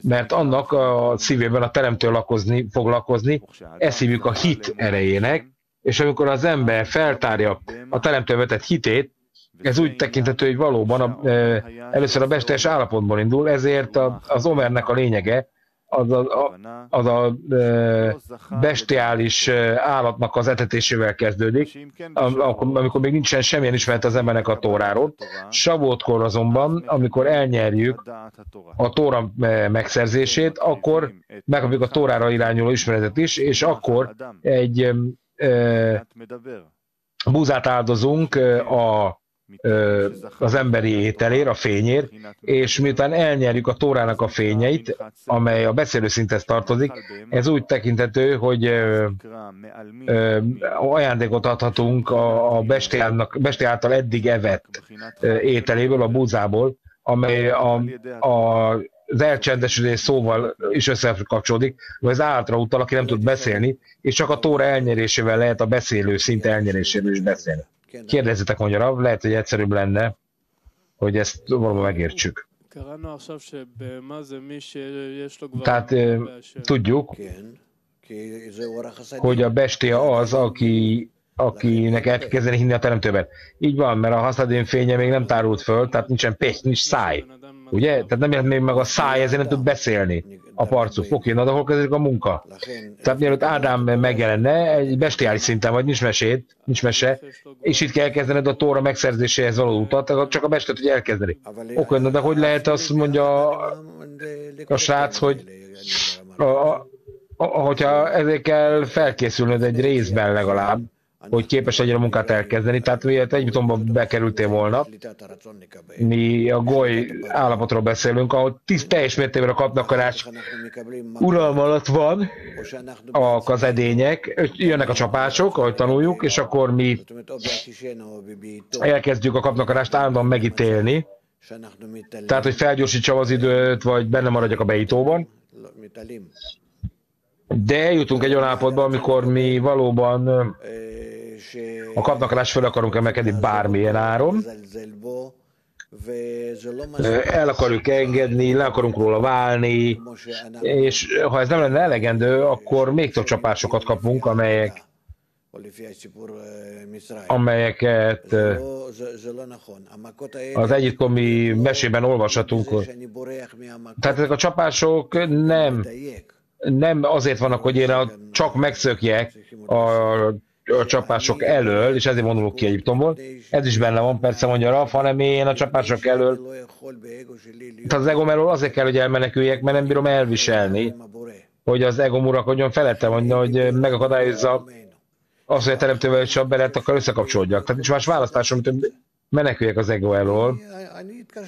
mert annak a szívében a teremtő lakozni, foglalkozni, ezt hívjuk a hit erejének, és amikor az ember feltárja a teremtő vetett hitét, ez úgy tekintető, hogy valóban a, e, először a bestes állapotból indul, ezért a, az Omernek a lényege, az a, az a e, bestiális állatnak az etetésével kezdődik, amikor még nincsen semmilyen ismeret az embernek a tóráról. Savótkor azonban, amikor elnyerjük a tóra. megszerzését, akkor megkapjuk a tórára irányuló ismeretet is, és akkor egy e, búzát áldozunk a az emberi ételér, a fényér, és miután elnyerjük a tórának a fényeit, amely a beszélő szinthez tartozik, ez úgy tekintető, hogy ö, ö, ajándékot adhatunk a, a besti által eddig evett ételéből, a búzából, amely a, a az elcsendesülés szóval is összekapcsolódik, vagy az állatra utal, aki nem tud beszélni, és csak a tóra elnyerésével lehet a beszélő szint elnyeréséről is beszélni. Kérdezzetek magyarabb, lehet, hogy egyszerűbb lenne, hogy ezt valóban megértsük. Tehát tudjuk, hogy a bestia az, aki, akinek el kell kezdeni hinni a teremtőben. Így van, mert a haszadén fénye még nem tárult föl, tehát nincsen pech, nincs száj. Ugye? Tehát nem jelent még meg a száj, ezért nem tud beszélni a parcuk. Oké, na de hol kezdődik a munka? Tehát mielőtt Ádám megjelenne, egy bestiális szinten vagy, nincs mesét, nincs mese, és itt kell kezdened a tóra megszerzéséhez való utat, csak a bestet tudja elkezdeni. Oké, na de hogy lehet azt mondja a, a srác, hogy a, a, a, hogyha ezért kell felkészülnöd egy részben legalább, hogy képes legyen a munkát elkezdeni. Tehát miért Egyiptomba bekerültél volna, mi a goly állapotról beszélünk, ahol tíz teljes mértékben a kapnakarás uralma alatt van, a kazedények, jönnek a csapások, ahogy tanuljuk, és akkor mi elkezdjük a kapnakarást állandóan megítélni, tehát, hogy felgyorsítsam az időt, vagy benne maradjak a beítóban. De eljutunk egy olyan állapotba, amikor mi valóban a kapnakarás föl akarunk emelkedni bármilyen áron, el akarjuk engedni, le akarunk róla válni, és ha ez nem lenne elegendő, akkor még több csapásokat kapunk, amelyek amelyeket az egyiptomi mesében olvashatunk. Tehát ezek a csapások nem, nem azért vannak, hogy én a, csak megszökjek a, a csapások elől, és ezért vonulok ki Egyiptomból. Ez is benne van, persze mondja Raf, hanem én a csapások elől. Tehát az egom elől azért kell, hogy elmeneküljek, mert nem bírom elviselni, hogy az egom uralkodjon felettem, hogy, hogy megakadályozza az, hogy a teremtővel és a belet akar összekapcsolódjak. Tehát nincs más választásom, mint meneküljek az ego elől.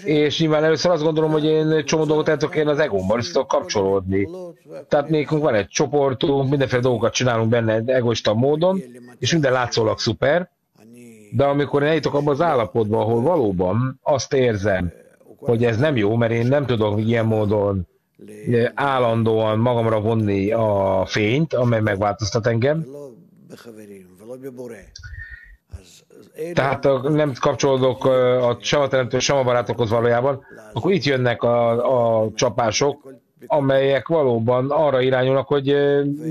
És nyilván először azt gondolom, hogy én csomó dolgot el tudok az egómmal, és tudok kapcsolódni. Tehát nekünk van egy csoportunk, mindenféle dolgokat csinálunk benne egoista módon, és minden látszólag szuper, de amikor én eljutok abban az állapotban, ahol valóban azt érzem, hogy ez nem jó, mert én nem tudok ilyen módon állandóan magamra vonni a fényt, amely megváltoztat engem, tehát nem kapcsolódok a sem a teremtő, sem a barátokhoz valójában, akkor itt jönnek a, a csapások, amelyek valóban arra irányulnak, hogy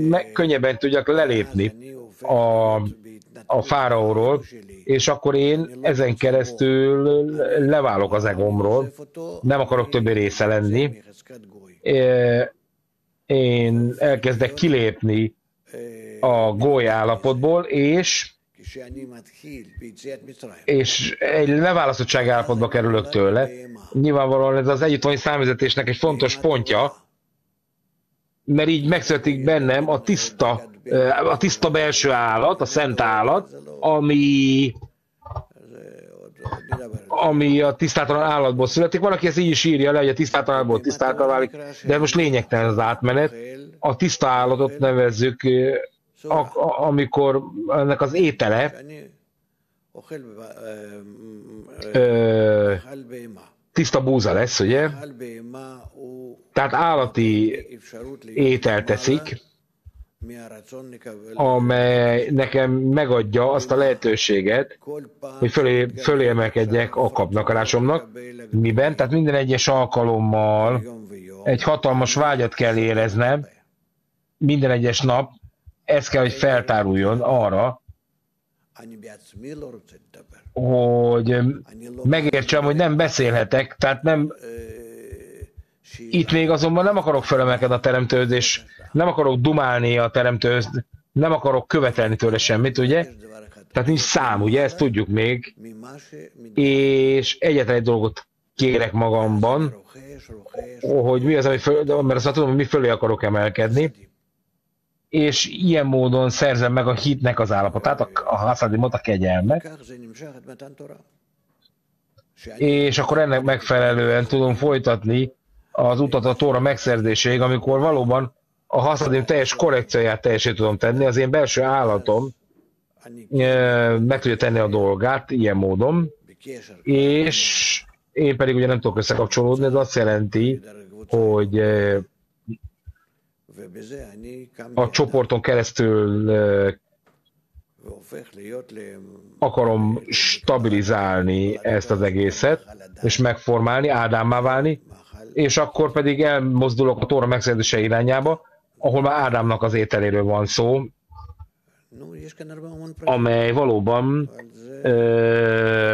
me, könnyebben tudjak lelépni a, a fáraóról, és akkor én ezen keresztül leválok az egomról, nem akarok többé része lenni, én elkezdek kilépni a góly állapotból, és és egy leválasztottság állapotba kerülök tőle. Nyilvánvalóan ez az együttoni számvezetésnek egy fontos pontja, mert így megszületik bennem a tiszta, a tiszta belső állat, a szent állat, ami ami a tisztátalan állatból születik. Van, aki ezt így is írja le, hogy a tisztátalan állatból tisztátalan válik, de most lényegtelen az átmenet. A tiszta állatot nevezzük a, a, amikor ennek az étele ö, tiszta búza lesz, ugye? Tehát állati ételt teszik, amely nekem megadja azt a lehetőséget, hogy fölé, fölé emelkedjek a kapnakarásomnak. Miben? Tehát minden egyes alkalommal egy hatalmas vágyat kell éreznem, minden egyes nap, ez kell, hogy feltáruljon arra, hogy megértsem, hogy nem beszélhetek, tehát nem itt még azonban nem akarok felemelkedni a teremtőhöz, és nem akarok dumálni a teremtőhöz, nem akarok követelni tőle semmit, ugye? Tehát nincs szám, ugye? Ezt tudjuk még. És egyetlen egy dolgot kérek magamban, hogy mi az, ami föl, mert azt tudom, hogy mi fölé akarok emelkedni, és ilyen módon szerzem meg a hitnek az állapotát, a, haszadimot, a kegyelmet, és akkor ennek megfelelően tudom folytatni az utat a tóra megszerzéséig, amikor valóban a haszadim teljes korrekcióját teljesé tudom tenni, az én belső állatom meg tudja tenni a dolgát ilyen módon, és én pedig ugye nem tudok összekapcsolódni, ez azt jelenti, hogy a csoporton keresztül akarom stabilizálni ezt az egészet, és megformálni, Ádámmá válni, és akkor pedig elmozdulok a Tóra megszerzése irányába, ahol már Ádámnak az ételéről van szó, amely valóban ö,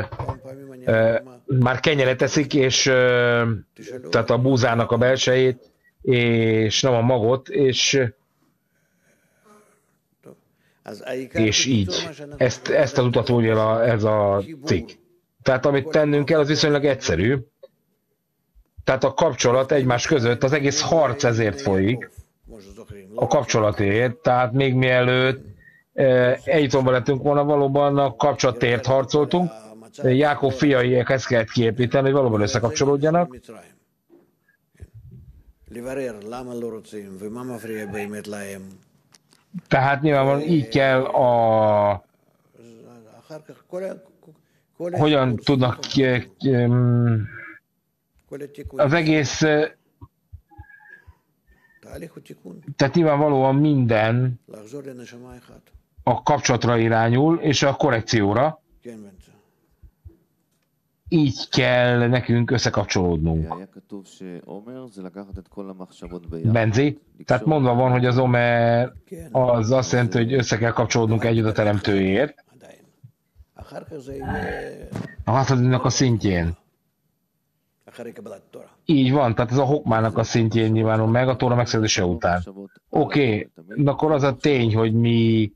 ö, már kenyeret eszik, és ö, tehát a búzának a belsejét, és nem a magot, és és így. Ezt, ezt az utat úgy a, ez a cikk. Tehát amit tennünk kell, az viszonylag egyszerű. Tehát a kapcsolat egymás között, az egész harc ezért folyik. A kapcsolatért. Tehát még mielőtt eh, Egyiptomban lettünk volna, valóban a kapcsolatért harcoltunk. Jákob fiai ezt kellett kiépíteni, hogy valóban összekapcsolódjanak. לברר למה לא רוצים ומה מפריע באמת להם. Tehát nyilvánvalóan így kell a אחר כך כל ה... כל ה- hogyan tudnak ki- ki- em, כל התיקון, az egész, eh, תהליך הוא תיקון, tehát nyilvánvalóan minden לחזור לנשמה אחת. a kapcsolatra irányul, és a korrekcióra. így kell nekünk összekapcsolódnunk. Benzi, tehát mondva van, hogy az Omer az azt jelenti, hogy össze kell kapcsolódnunk együtt a teremtőért. A hatodinak a szintjén. Így van, tehát ez a hokmának a szintjén nyilvánul meg, a tóra megszerzése után. Oké, okay, akkor az a tény, hogy mi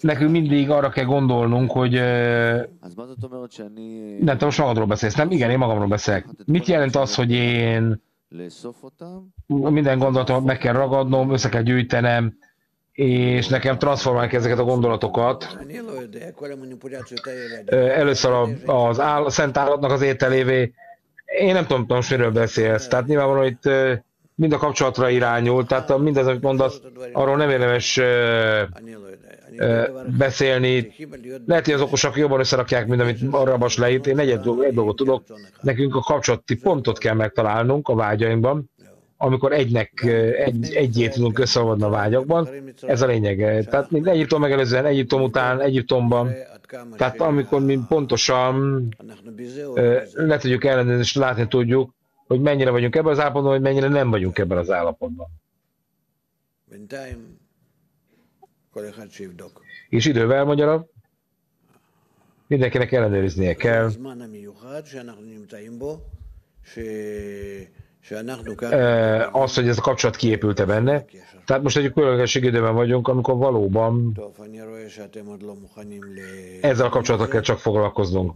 Nekünk mindig arra kell gondolnunk, hogy nem te most magadról beszélsz, nem? Igen, én magamról beszélek. Mit jelent az, hogy én minden gondolatot meg kell ragadnom, össze kell gyűjtenem, és nekem transformálni ezeket a gondolatokat. Először a, az áll, a szent állatnak az ételévé. Én nem tudom, most miről beszélsz. Tehát nyilvánvalóan itt mind a kapcsolatra irányul, tehát mindez, amit mondasz, arról nem érdemes beszélni. Lehet, hogy az okosak jobban összerakják, mint amit Arabas leírt. Én egy, dolgot tudok, nekünk a kapcsolati pontot kell megtalálnunk a vágyainkban, amikor egynek, egy, egyé tudunk összeolvadni a vágyakban. Ez a lényeg. Tehát mint Egyiptom megelőzően, Egyiptom után, Egyiptomban, tehát amikor mi pontosan le tudjuk ellenőrizni és látni tudjuk, hogy mennyire vagyunk ebben az állapotban, vagy mennyire nem vagyunk ebben az állapotban. És idővel magyarab, mindenkinek ellenőriznie kell. Az, hogy ez a kapcsolat kiépült-e benne. Tehát most egy különleges időben vagyunk, amikor valóban ezzel a kapcsolattal kell csak foglalkoznunk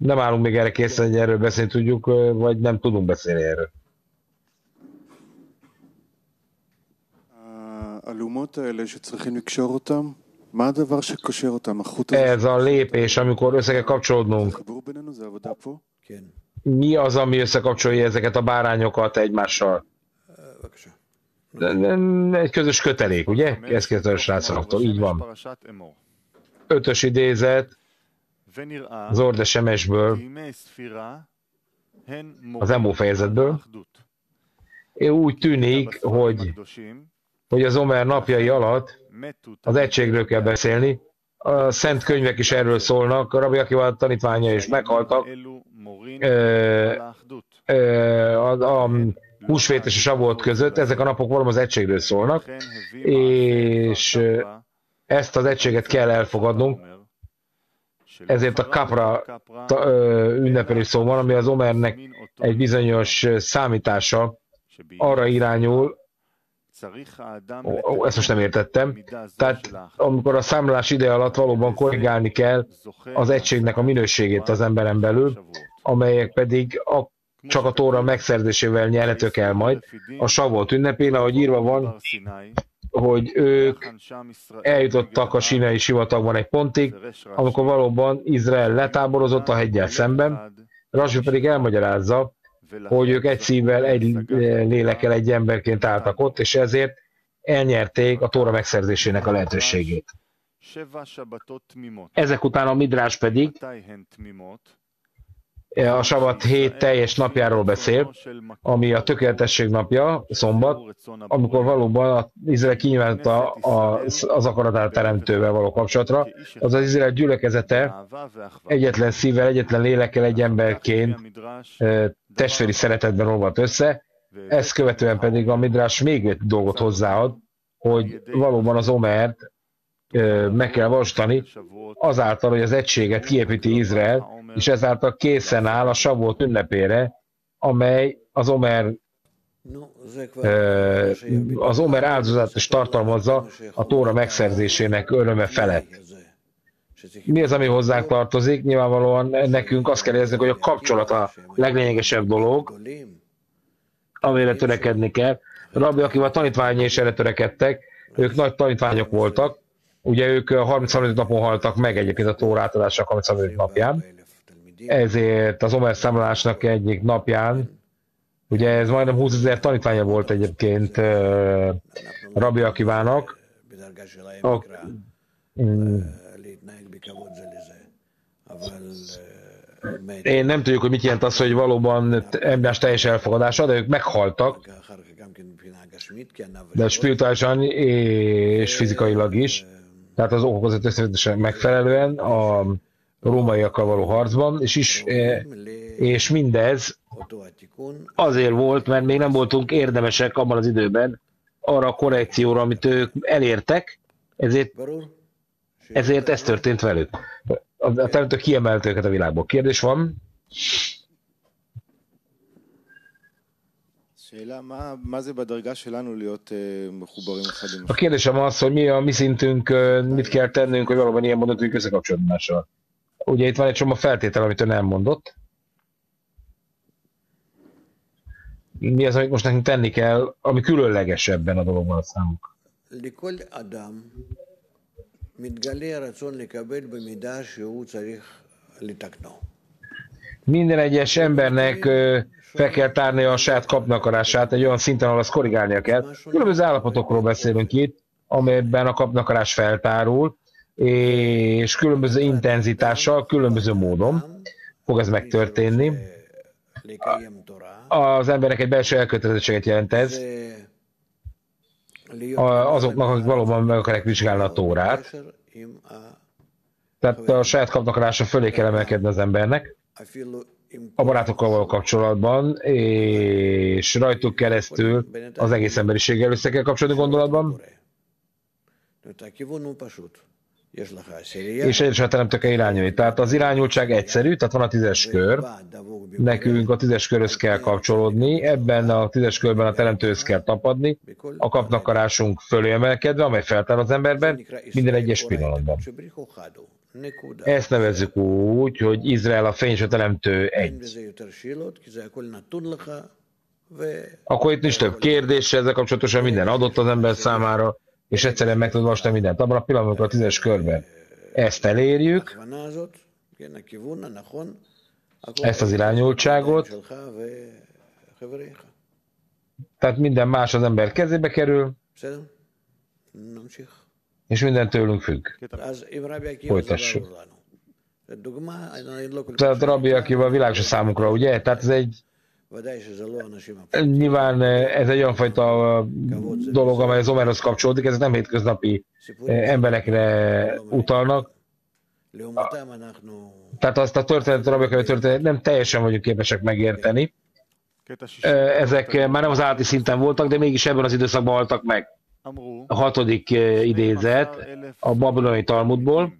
Nem állunk még erre készen, hogy erről beszélni tudjuk, ö, vagy nem tudunk beszélni erről. האלומות האלה שצריכים לקשור אותם, מה הדבר שקושר אותם? החוט הזה? Ez a lépés, amikor össze kell kapcsolódnunk. החיבור בינינו זה עבודה פה? כן, Mi az, ami összekapcsolja ezeket a bárányokat egymással? בבקשה. De- de- Egy közös kötelék, ugye? Ez kérdez a srácoktól, így van. פרשת אמור. Ötös idézet ונראה az Ord az Emó fejezetből, úgy tűnik, hogy, hogy az Omer napjai alatt az egységről kell beszélni, a szent könyvek is erről szólnak, A Akiva tanítványa is meghaltak, a a húsvét és a sabolt között, ezek a napok valóban az egységről szólnak, és ezt az egységet kell elfogadnunk, ezért a kapra ünnepelés szó van, ami az Omernek egy bizonyos számítása arra irányul, ó, ezt most nem értettem, tehát amikor a számlás ide alatt valóban korrigálni kell az egységnek a minőségét az emberen belül, amelyek pedig a, csak a tóra megszerzésével nyerhetők el majd. A Savolt ünnepén, ahogy írva van, hogy ők eljutottak a sínai sivatagban egy pontig, amikor valóban Izrael letáborozott a hegyel szemben, Rassi pedig elmagyarázza, hogy ők egy szívvel, egy lélekkel, egy emberként álltak ott, és ezért elnyerték a tóra megszerzésének a lehetőségét. Ezek után a Midrás pedig a sabat hét teljes napjáról beszél, ami a tökéletesség napja, szombat, amikor valóban az Izrael kinyilvánította az, akaratát teremtővel való kapcsolatra, az az Izrael gyülekezete egyetlen szívvel, egyetlen lélekkel, egy emberként ö, testvéri szeretetben olvadt össze, ezt követően pedig a Midrás még egy dolgot hozzáad, hogy valóban az Omert ö, meg kell valósítani, azáltal, hogy az egységet kiépíti Izrael, és ezáltal készen áll a Savót ünnepére, amely az Omer az Omer áldozat is tartalmazza a Tóra megszerzésének öröme felett. Mi az, ami hozzánk tartozik? Nyilvánvalóan nekünk azt kell éreznünk, hogy a kapcsolat a leglényegesebb dolog, amire törekedni kell. Rabbi, akivel a tanítványi is erre törekedtek, ők nagy tanítványok voltak, ugye ők 35 napon haltak meg egyébként a Tóra átadása 35 napján, ezért az Omer számlásnak egyik napján, ugye ez majdnem 20 ezer tanítványa volt egyébként uh, Rabbi Akivának, mm. én nem tudjuk, hogy mit jelent az, hogy valóban embers teljes elfogadása, de ők meghaltak, de spirituálisan és fizikailag is, tehát az okokozat összevetősen megfelelően a rómaiakkal való harcban, és, is, eh, és mindez azért volt, mert még nem voltunk érdemesek abban az időben arra a korrekcióra, amit ők elértek, ezért, ezért ez történt velük. A teremtő kiemelt őket a világból. Kérdés van? A kérdésem az, hogy mi a mi szintünk, eh, mit kell tennünk, hogy valóban ilyen módon tudjuk összekapcsolódni mással. Ugye itt van egy csomó feltétel, amit ön elmondott. Mi az, amit most nekünk tenni kell, ami különleges ebben a dologban a számunk? לכל אדם מתגלה הרצון לקבל במידה שהוא צריך לתקנו. Minden egyes embernek ö, fel kell tárni a saját kapnakarását egy olyan szinten, ahol azt korrigálnia kell. Különböző állapotokról beszélünk itt, amelyben a kapnakarás feltárul, és különböző intenzitással, különböző módon fog ez megtörténni. Az embernek egy belső elkötelezettséget jelent ez, azoknak, akik valóban meg akarják vizsgálni a tórát. Tehát a saját kapnakalása fölé kell emelkedni az embernek, a barátokkal való kapcsolatban, és rajtuk keresztül az egész emberiséggel össze kell kapcsolni gondolatban és egyesre teremtőke irányulni. Tehát az irányultság egyszerű, tehát van a tízes kör, nekünk a tízes körhöz kell kapcsolódni, ebben a tízes körben a teremtőhöz kell tapadni, a kapnakarásunk fölé emelkedve, amely feltár az emberben minden egyes pillanatban. Ezt nevezzük úgy, hogy Izrael a fény és a teremtő egy. Akkor itt nincs több kérdés, ezzel kapcsolatosan minden adott az ember számára, és egyszerűen meg tud olvasni mindent. Abban a pillanatban a tízes körben ezt elérjük, ezt az irányultságot, tehát minden más az ember kezébe kerül, és minden tőlünk függ. Folytassuk. Tehát Rabbi a világos a számunkra, ugye? Tehát ez egy Nyilván ez egy olyan fajta dolog, amely az Omerhoz kapcsolódik, ezek nem hétköznapi emberekre utalnak. A, tehát azt a történet, rabikai történet nem teljesen vagyunk képesek megérteni. Ezek már nem az állati szinten voltak, de mégis ebben az időszakban haltak meg. A hatodik idézet a babiloni Talmudból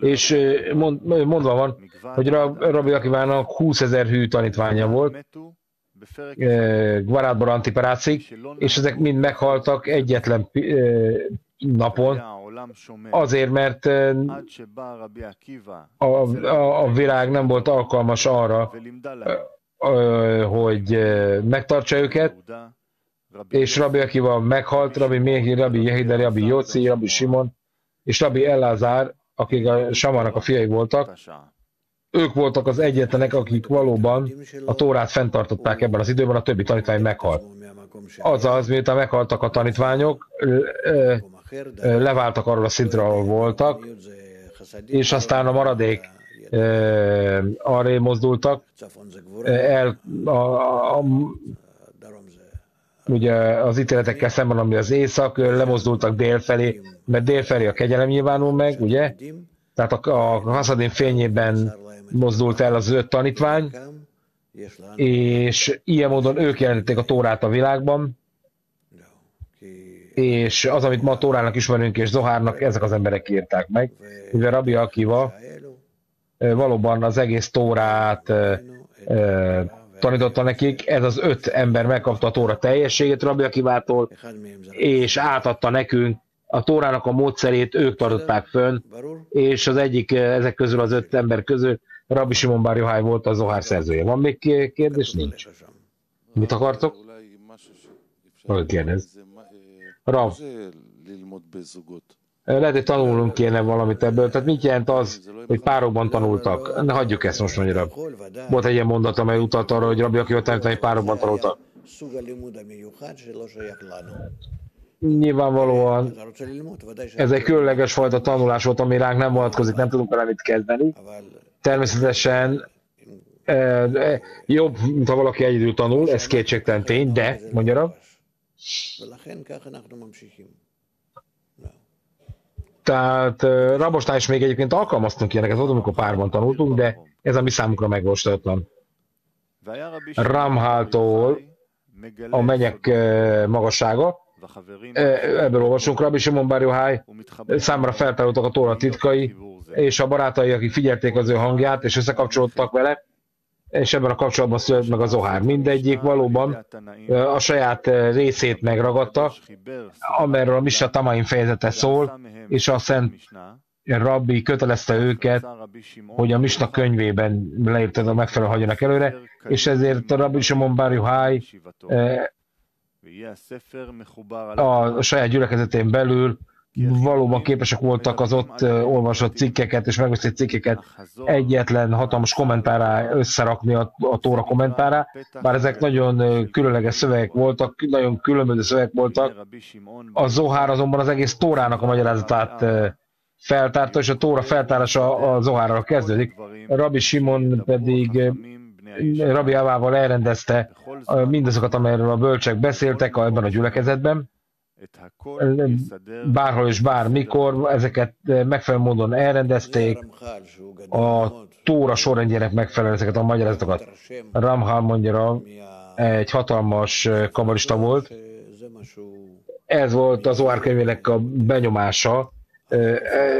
és mond, mondva van, hogy Rabbi Akivának 20 ezer hű tanítványa volt, Gvarádbor antiparácik, és ezek mind meghaltak egyetlen napon, azért, mert a, a, a világ nem volt alkalmas arra, hogy megtartsa őket, és Rabbi Akiva meghalt, Rabbi Méhi, Rabbi Jehide, Rabbi Jóci, Rabbi Simon, és Rabbi Elázár akik a Samának a fiai voltak, ők voltak az egyetlenek, akik valóban a Tórát fenntartották ebben az időben, a többi tanítvány meghalt. Azaz, miután meghaltak a tanítványok, leváltak arról a szintről, ahol voltak, és aztán a maradék arra mozdultak, el, a, a, ugye az ítéletekkel szemben, ami az észak, lemozdultak dél felé, mert dél felé a kegyelem nyilvánul meg, ugye? Tehát a, a haszadén fényében mozdult el az öt tanítvány, és ilyen módon ők jelentették a Tórát a világban, és az, amit ma Tórának ismerünk, és Zohárnak, ezek az emberek írták meg. Mivel Rabbi Akiva valóban az egész Tórát tanította nekik, ez az öt ember megkapta a Tóra teljességét Rabbi Akivától, és átadta nekünk a Tórának a módszerét, ők tartották fönn, és az egyik ezek közül, az öt ember közül Rabbi Simon Bar Yohai volt az Ohár szerzője. Van még kérdés? Nincs. Mit akartok? Hogy kérdez? Rav. Lehet, hogy tanulnunk kéne valamit ebből. Tehát mit jelent az, hogy párokban tanultak? Ne hagyjuk ezt most annyira. Volt egy ilyen mondat, amely utalt arra, hogy rabbi, aki ott tanítani, párokban tanultak. Nyilvánvalóan ez egy különleges fajta tanulás volt, ami ránk nem vonatkozik, nem tudunk vele mit kezdeni. Természetesen e, e, jobb, mint ha valaki egyedül tanul, ez kétségtelen tény, de, mondja tehát Rabostán is még egyébként alkalmaztunk ilyeneket, volt, amikor párban tanultunk, de ez a mi számunkra megvalósítatlan. Ramháltól a menyek magassága, ebből olvasunk, Rabbi Simon Bar Yohai számra feltárultak a tóra titkai, és a barátai, akik figyelték az ő hangját, és összekapcsolódtak vele, és ebben a kapcsolatban született meg az Ohár. Mindegyik valóban a saját részét megragadta, amerről a Misa Tamain fejezete szól, és a Szent Rabbi kötelezte őket, hogy a Misna könyvében leírtad a megfelelő hagyjanak előre, és ezért a Rabbi Simon Bar Yochai eh, a saját gyülekezetén belül valóban képesek voltak az ott olvasott cikkeket és megosztott cikkeket egyetlen hatalmas kommentárá összerakni a, a Tóra kommentárá, bár ezek nagyon különleges szövegek voltak, nagyon különböző szövegek voltak. A Zohár azonban az egész Tórának a magyarázatát feltárta, és a Tóra feltárása a Zohárral kezdődik. Rabbi Simon pedig Rabbi Avával elrendezte mindazokat, amelyről a bölcsek beszéltek ebben a gyülekezetben, bárhol és bármikor ezeket eh, megfelelő módon elrendezték, a Tóra sorrendjének megfelelően ezeket a magyarázatokat. Ramhal mondja, egy hatalmas eh, kabalista volt, ez volt az OR könyvének a benyomása eh,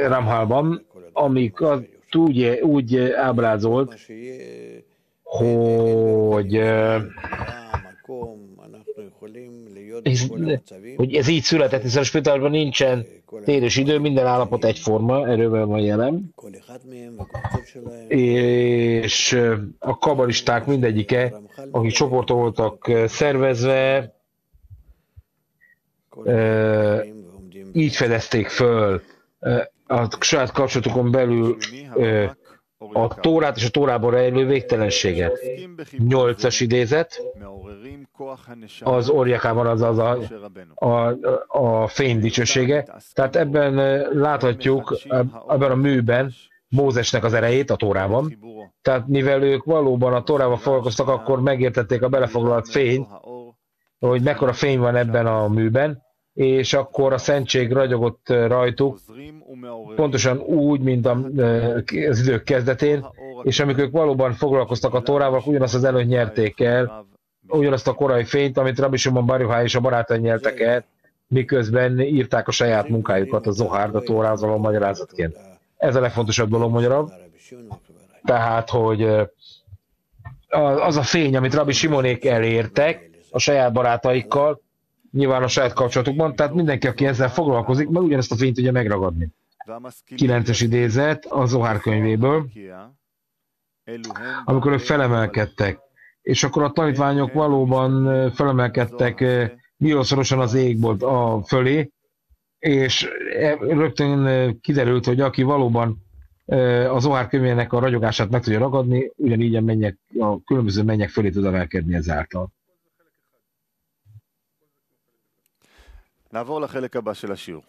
Ramhalban, amik az, úgy, úgy ábrázolt, hogy ez, hogy ez így született, hiszen a spitálban nincsen térős idő, minden állapot egyforma, erővel van jelen, és a kabalisták mindegyike, akik csoportok voltak szervezve, így fedezték föl a saját kapcsolatukon belül a Tórát és a Tórában rejlő végtelenséget. Nyolcas idézet, az Orjakában az az a, a, a fény dicsősége. Tehát ebben ö, láthatjuk, eb- ebben a műben Mózesnek az erejét a Tórában. Tehát mivel ők valóban a Tórával foglalkoztak, akkor megértették a belefoglalt fényt, hogy mekkora fény van ebben a műben, és akkor a szentség ragyogott rajtuk, pontosan úgy, mint az idők kezdetén, és amikor ők valóban foglalkoztak a Tórával, ugyanazt az előnyt nyerték el, ugyanazt a korai fényt, amit Rabbi Shimon Bar Yochai és a barátai nyertek el, miközben írták a saját munkájukat a Zohár, a Tórához magyarázatként. Ez a legfontosabb dolog, magyarul. Tehát, hogy az a fény, amit Rabbi Simonék elértek a saját barátaikkal, nyilván a saját kapcsolatukban, tehát mindenki, aki ezzel foglalkozik, meg ugyanezt a fényt tudja megragadni. 9-es idézet a Zohár könyvéből, amikor ők felemelkedtek, és akkor a tanítványok valóban felemelkedtek milliószorosan az égbolt a fölé, és e- rögtön kiderült, hogy aki valóban az Zohár könyvének a ragyogását meg tudja ragadni, ugyanígy a, mennyek, a különböző mennyek fölé tud emelkedni ezáltal. נעבור לחלק הבא של השיעור.